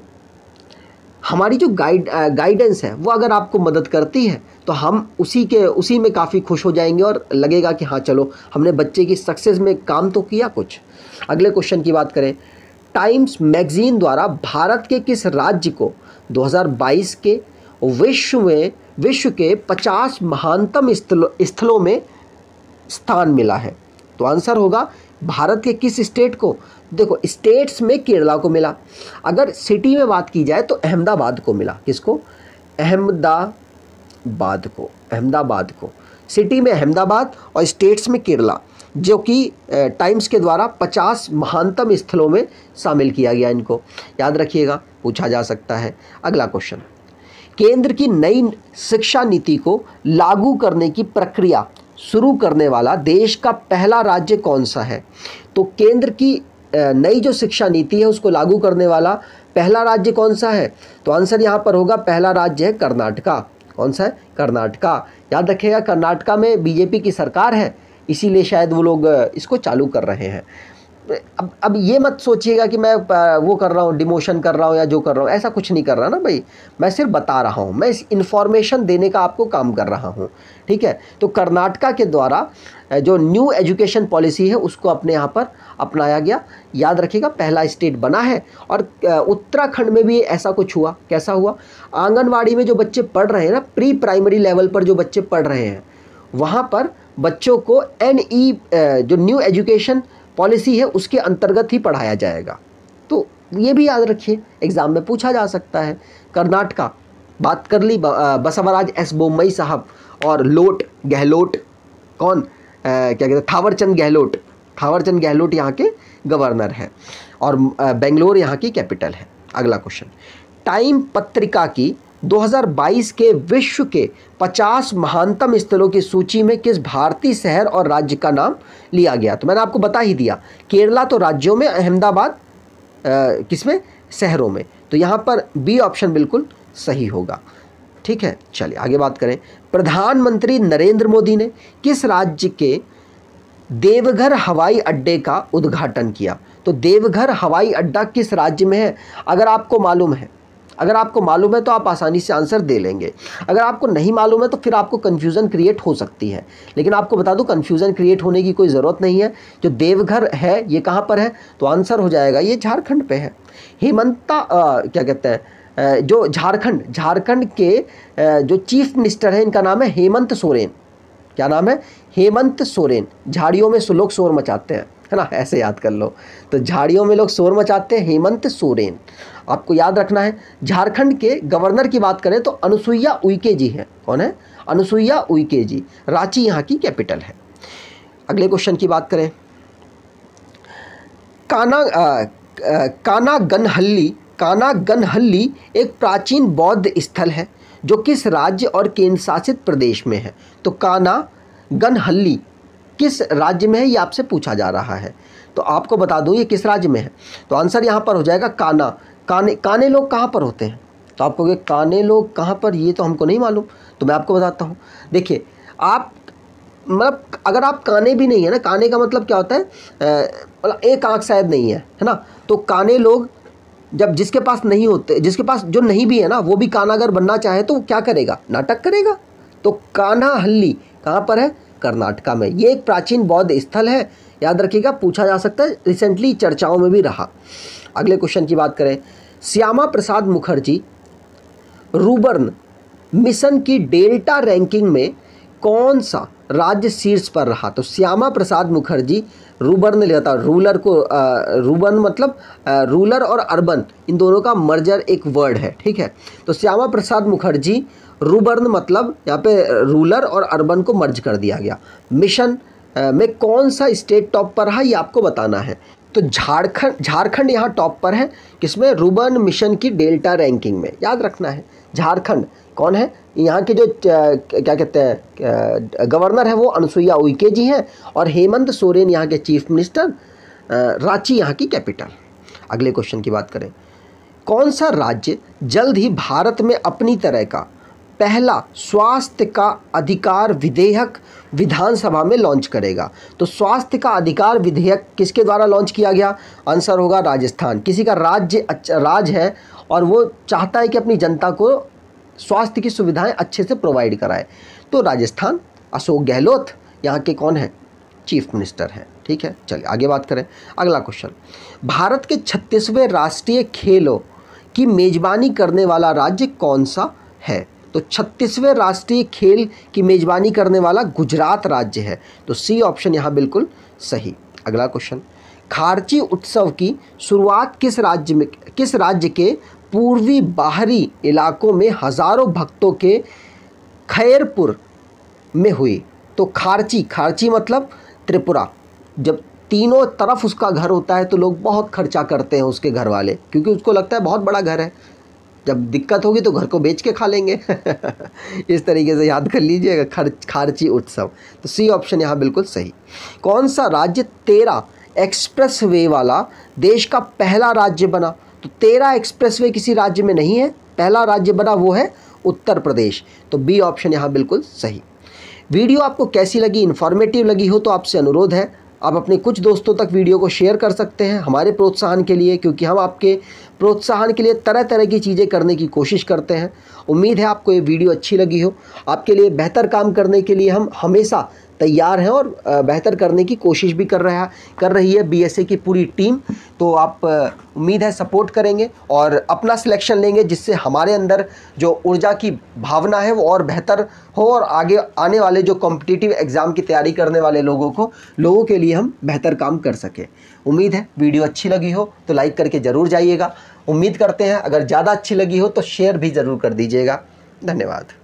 हमारी जो गाइड गाइडेंस है, वो अगर आपको मदद करती है तो हम उसी के, उसी में काफ़ी खुश हो जाएँगे और लगेगा कि हाँ चलो, हमने बच्चे की सक्सेस में काम तो किया कुछ। अगले क्वेश्चन की बात करें। टाइम्स मैगज़ीन द्वारा भारत के किस राज्य को 2022 के विश्व में, विश्व के 50 महानतम स्थलों में स्थान मिला है। तो आंसर होगा, भारत के किस स्टेट को? देखो, स्टेट्स में केरला को मिला। अगर सिटी में बात की जाए तो अहमदाबाद को मिला। किसको? अहमदाबाद को अहमदाबाद को। सिटी में अहमदाबाद और स्टेट्स में केरला, जो कि टाइम्स के द्वारा 50 महानतम स्थलों में शामिल किया गया इनको। याद रखिएगा, पूछा जा सकता है। अगला क्वेश्चन केंद्र की नई शिक्षा नीति को लागू करने की प्रक्रिया शुरू करने वाला देश का पहला राज्य कौन सा है? तो केंद्र की नई जो शिक्षा नीति है, उसको लागू करने वाला पहला राज्य कौन सा है? तो आंसर यहाँ पर होगा पहला राज्य है कर्नाटका। कौन सा है? कर्नाटका। याद रखिएगा कर्नाटका में बीजेपी की सरकार है, इसीलिए शायद वो लोग इसको चालू कर रहे हैं। अब अब ये मत सोचिएगा कि मैं वो कर रहा हूँ, डिमोशन कर रहा हूँ या जो कर रहा हूँ, ऐसा कुछ नहीं कर रहा ना भाई। मैं सिर्फ़ बता रहा हूँ, मैं इस इन्फॉर्मेशन देने का आपको काम कर रहा हूँ, ठीक है? तो कर्नाटका के द्वारा जो न्यू एजुकेशन पॉलिसी है, उसको अपने यहाँ पर अपनाया गया। याद रखिएगा, पहला स्टेट बना है और उत्तराखंड में भी ऐसा कुछ हुआ। कैसा हुआ? आंगनवाड़ी में जो बच्चे पढ़ रहे हैं ना प्री प्राइमरी लेवल पर जो बच्चे पढ़ रहे हैं, वहाँ पर बच्चों को एन ई जो न्यू एजुकेशन पॉलिसी है उसके अंतर्गत ही पढ़ाया जाएगा। तो ये भी याद रखिए एग्ज़ाम में पूछा जा सकता है। कर्नाटका बात कर ली बसवराज एस बोमई साहब और लोट गहलोट कौन? आ, क्या कहते हैं थावरचंद गहलोट थावरचंद गहलोट यहाँ के गवर्नर हैं और बेंगलोर यहाँ की कैपिटल है। अगला क्वेश्चन। टाइम पत्रिका की 2022 के विश्व के 50 महानतम स्थलों की सूची में किस भारतीय शहर और राज्य का नाम लिया गया? तो मैंने आपको बता ही दिया, केरला तो राज्यों में, अहमदाबाद किसमें? शहरों में। तो यहाँ पर बी ऑप्शन बिल्कुल सही होगा। ठीक है, चलिए आगे बात करें। प्रधानमंत्री नरेंद्र मोदी ने किस राज्य के देवघर हवाई अड्डे का उद्घाटन किया? तो देवघर हवाई अड्डा किस राज्य में है? अगर आपको मालूम है अगर आपको मालूम है तो आप आसानी से आंसर दे लेंगे। अगर आपको नहीं मालूम है तो फिर आपको कन्फ्यूज़न क्रिएट हो सकती है। लेकिन आपको बता दूँ कन्फ्यूज़न क्रिएट होने की कोई ज़रूरत नहीं है। जो देवघर है, ये कहाँ पर है? तो आंसर हो जाएगा, ये झारखंड पर है। हेमंता क्या कहते हैं जो झारखंड झारखंड के जो चीफ मिनिस्टर हैं, इनका नाम है हेमंत सोरेन। क्या नाम है? हेमंत सोरेन। झाड़ियों में लोग शोर मचाते हैं, है ना? ऐसे याद कर लो। तो झाड़ियों में लोग शोर मचाते हैं, हेमंत सोरेन। आपको याद रखना है झारखंड के गवर्नर की बात करें तो अनुसुईया उइके जी हैं। कौन है? अनुसुईया उइके जी रांची यहाँ की कैपिटल है। अगले क्वेश्चन की बात करें। काना आ, काना गनहल्ली काना गनहल्ली एक प्राचीन बौद्ध स्थल है जो किस राज्य और केंद्र शासित प्रदेश में है? तो काना गनहल्ली किस राज्य में है ये आपसे पूछा जा रहा है। तो आपको बता दूँ ये किस राज्य में है? तो आंसर यहाँ पर हो जाएगा काना। काने काने लोग कहाँ पर होते हैं? तो आप कहोगे, काने लोग कहाँ पर? ये तो हमको नहीं मालूम। तो मैं आपको बताता हूँ। देखिए, आप मतलब अगर आप काने भी नहीं है ना, काने का मतलब क्या होता है? मतलब एक आँख शायद नहीं है है ना? तो काने लोग जब जिसके पास नहीं होते, जिसके पास जो नहीं भी है ना, वो भी काना अगर बनना चाहे तो क्या करेगा? नाटक करेगा। तो कान्हा हल्ली कहाँ पर है? कर्नाटका में। ये एक प्राचीन बौद्ध स्थल है। याद रखिएगा, पूछा जा सकता है, रिसेंटली चर्चाओं में भी रहा। अगले क्वेश्चन की बात करें। श्यामा प्रसाद मुखर्जी, रूबर्न मिशन की डेल्टा रैंकिंग में कौन सा राज्य शीर्ष पर रहा? तो श्यामा प्रसाद मुखर्जी, रूबर्न लेता रूलर को रूबर्न मतलब रूलर और अर्बन, इन दोनों का मर्जर एक वर्ड है, ठीक है? तो श्यामा प्रसाद मुखर्जी, रूबर्न मतलब यहाँ पे रूलर और अर्बन को मर्ज कर दिया गया। मिशन में कौन सा स्टेट टॉप पर रहा? ये आपको बताना है। तो झारखंड झारखंड यहाँ टॉप पर है, किसमें? रूबन मिशन की डेल्टा रैंकिंग में। याद रखना है, झारखंड कौन है? यहाँ के जो क्या कहते हैं गवर्नर है वो अनुसुईया उइके जी हैं और हेमंत सोरेन यहाँ के चीफ मिनिस्टर रांची यहाँ की कैपिटल। अगले क्वेश्चन की बात करें, कौन सा राज्य जल्द ही भारत में अपनी तरह का पहला स्वास्थ्य का अधिकार विधेयक विधानसभा में लॉन्च करेगा। तो स्वास्थ्य का अधिकार विधेयक किसके द्वारा लॉन्च किया गया? आंसर होगा राजस्थान। किसी का राज्य अच्छा राज है और वो चाहता है कि अपनी जनता को स्वास्थ्य की सुविधाएँ अच्छे से प्रोवाइड कराए। तो राजस्थान, अशोक गहलोत, यहाँ के कौन है? चीफ मिनिस्टर हैं। ठीक है, चलिए आगे बात करें। अगला क्वेश्चन। भारत के छत्तीसवें राष्ट्रीय खेलों की मेज़बानी करने वाला राज्य कौन सा है? तो छत्तीसवें राष्ट्रीय खेल की मेज़बानी करने वाला गुजरात राज्य है। तो सी ऑप्शन यहाँ बिल्कुल सही। अगला क्वेश्चन खारची उत्सव की शुरुआत किस राज्य में किस राज्य के पूर्वी बाहरी इलाकों में हज़ारों भक्तों के खैरपुर में हुई? तो खारची। खारची मतलब त्रिपुरा। जब तीनों तरफ़ उसका घर होता है तो लोग बहुत खर्चा करते हैं उसके घर वाले क्योंकि उसको लगता है बहुत बड़ा घर है। जब दिक्कत होगी तो घर को बेच के खा लेंगे। [LAUGHS] इस तरीके से याद कर लीजिएगा, खर्च, खारची उत्सव। तो सी ऑप्शन यहाँ बिल्कुल सही। कौन सा राज्य तेरा एक्सप्रेस वे वाला देश का पहला राज्य बना? तो तेरा एक्सप्रेस वे किसी राज्य में नहीं है। पहला राज्य बना वो है उत्तर प्रदेश। तो बी ऑप्शन यहाँ बिल्कुल सही। वीडियो आपको कैसी लगी इन्फॉर्मेटिव लगी हो तो आपसे अनुरोध है। आप अपने कुछ दोस्तों तक वीडियो को शेयर कर सकते हैं हमारे प्रोत्साहन के लिए, क्योंकि हम आपके प्रोत्साहन के लिए तरह तरह की चीज़ें करने की कोशिश करते हैं। उम्मीद है आपको ये वीडियो अच्छी लगी हो। आपके लिए बेहतर काम करने के लिए हम हमेशा तैयार हैं और बेहतर करने की कोशिश भी कर रहा, कर रही है बीएसए की पूरी टीम। तो आप उम्मीद है सपोर्ट करेंगे और अपना सिलेक्शन लेंगे, जिससे हमारे अंदर जो ऊर्जा की भावना है वो और बेहतर हो और आगे आने वाले जो कॉम्पिटिटिव एग्ज़ाम की तैयारी करने वाले लोगों को, लोगों के लिए हम बेहतर काम कर सकें। उम्मीद है वीडियो अच्छी लगी हो तो लाइक करके ज़रूर जाइएगा। उम्मीद करते हैं अगर ज़्यादा अच्छी लगी हो तो शेयर भी ज़रूर कर दीजिएगा। धन्यवाद।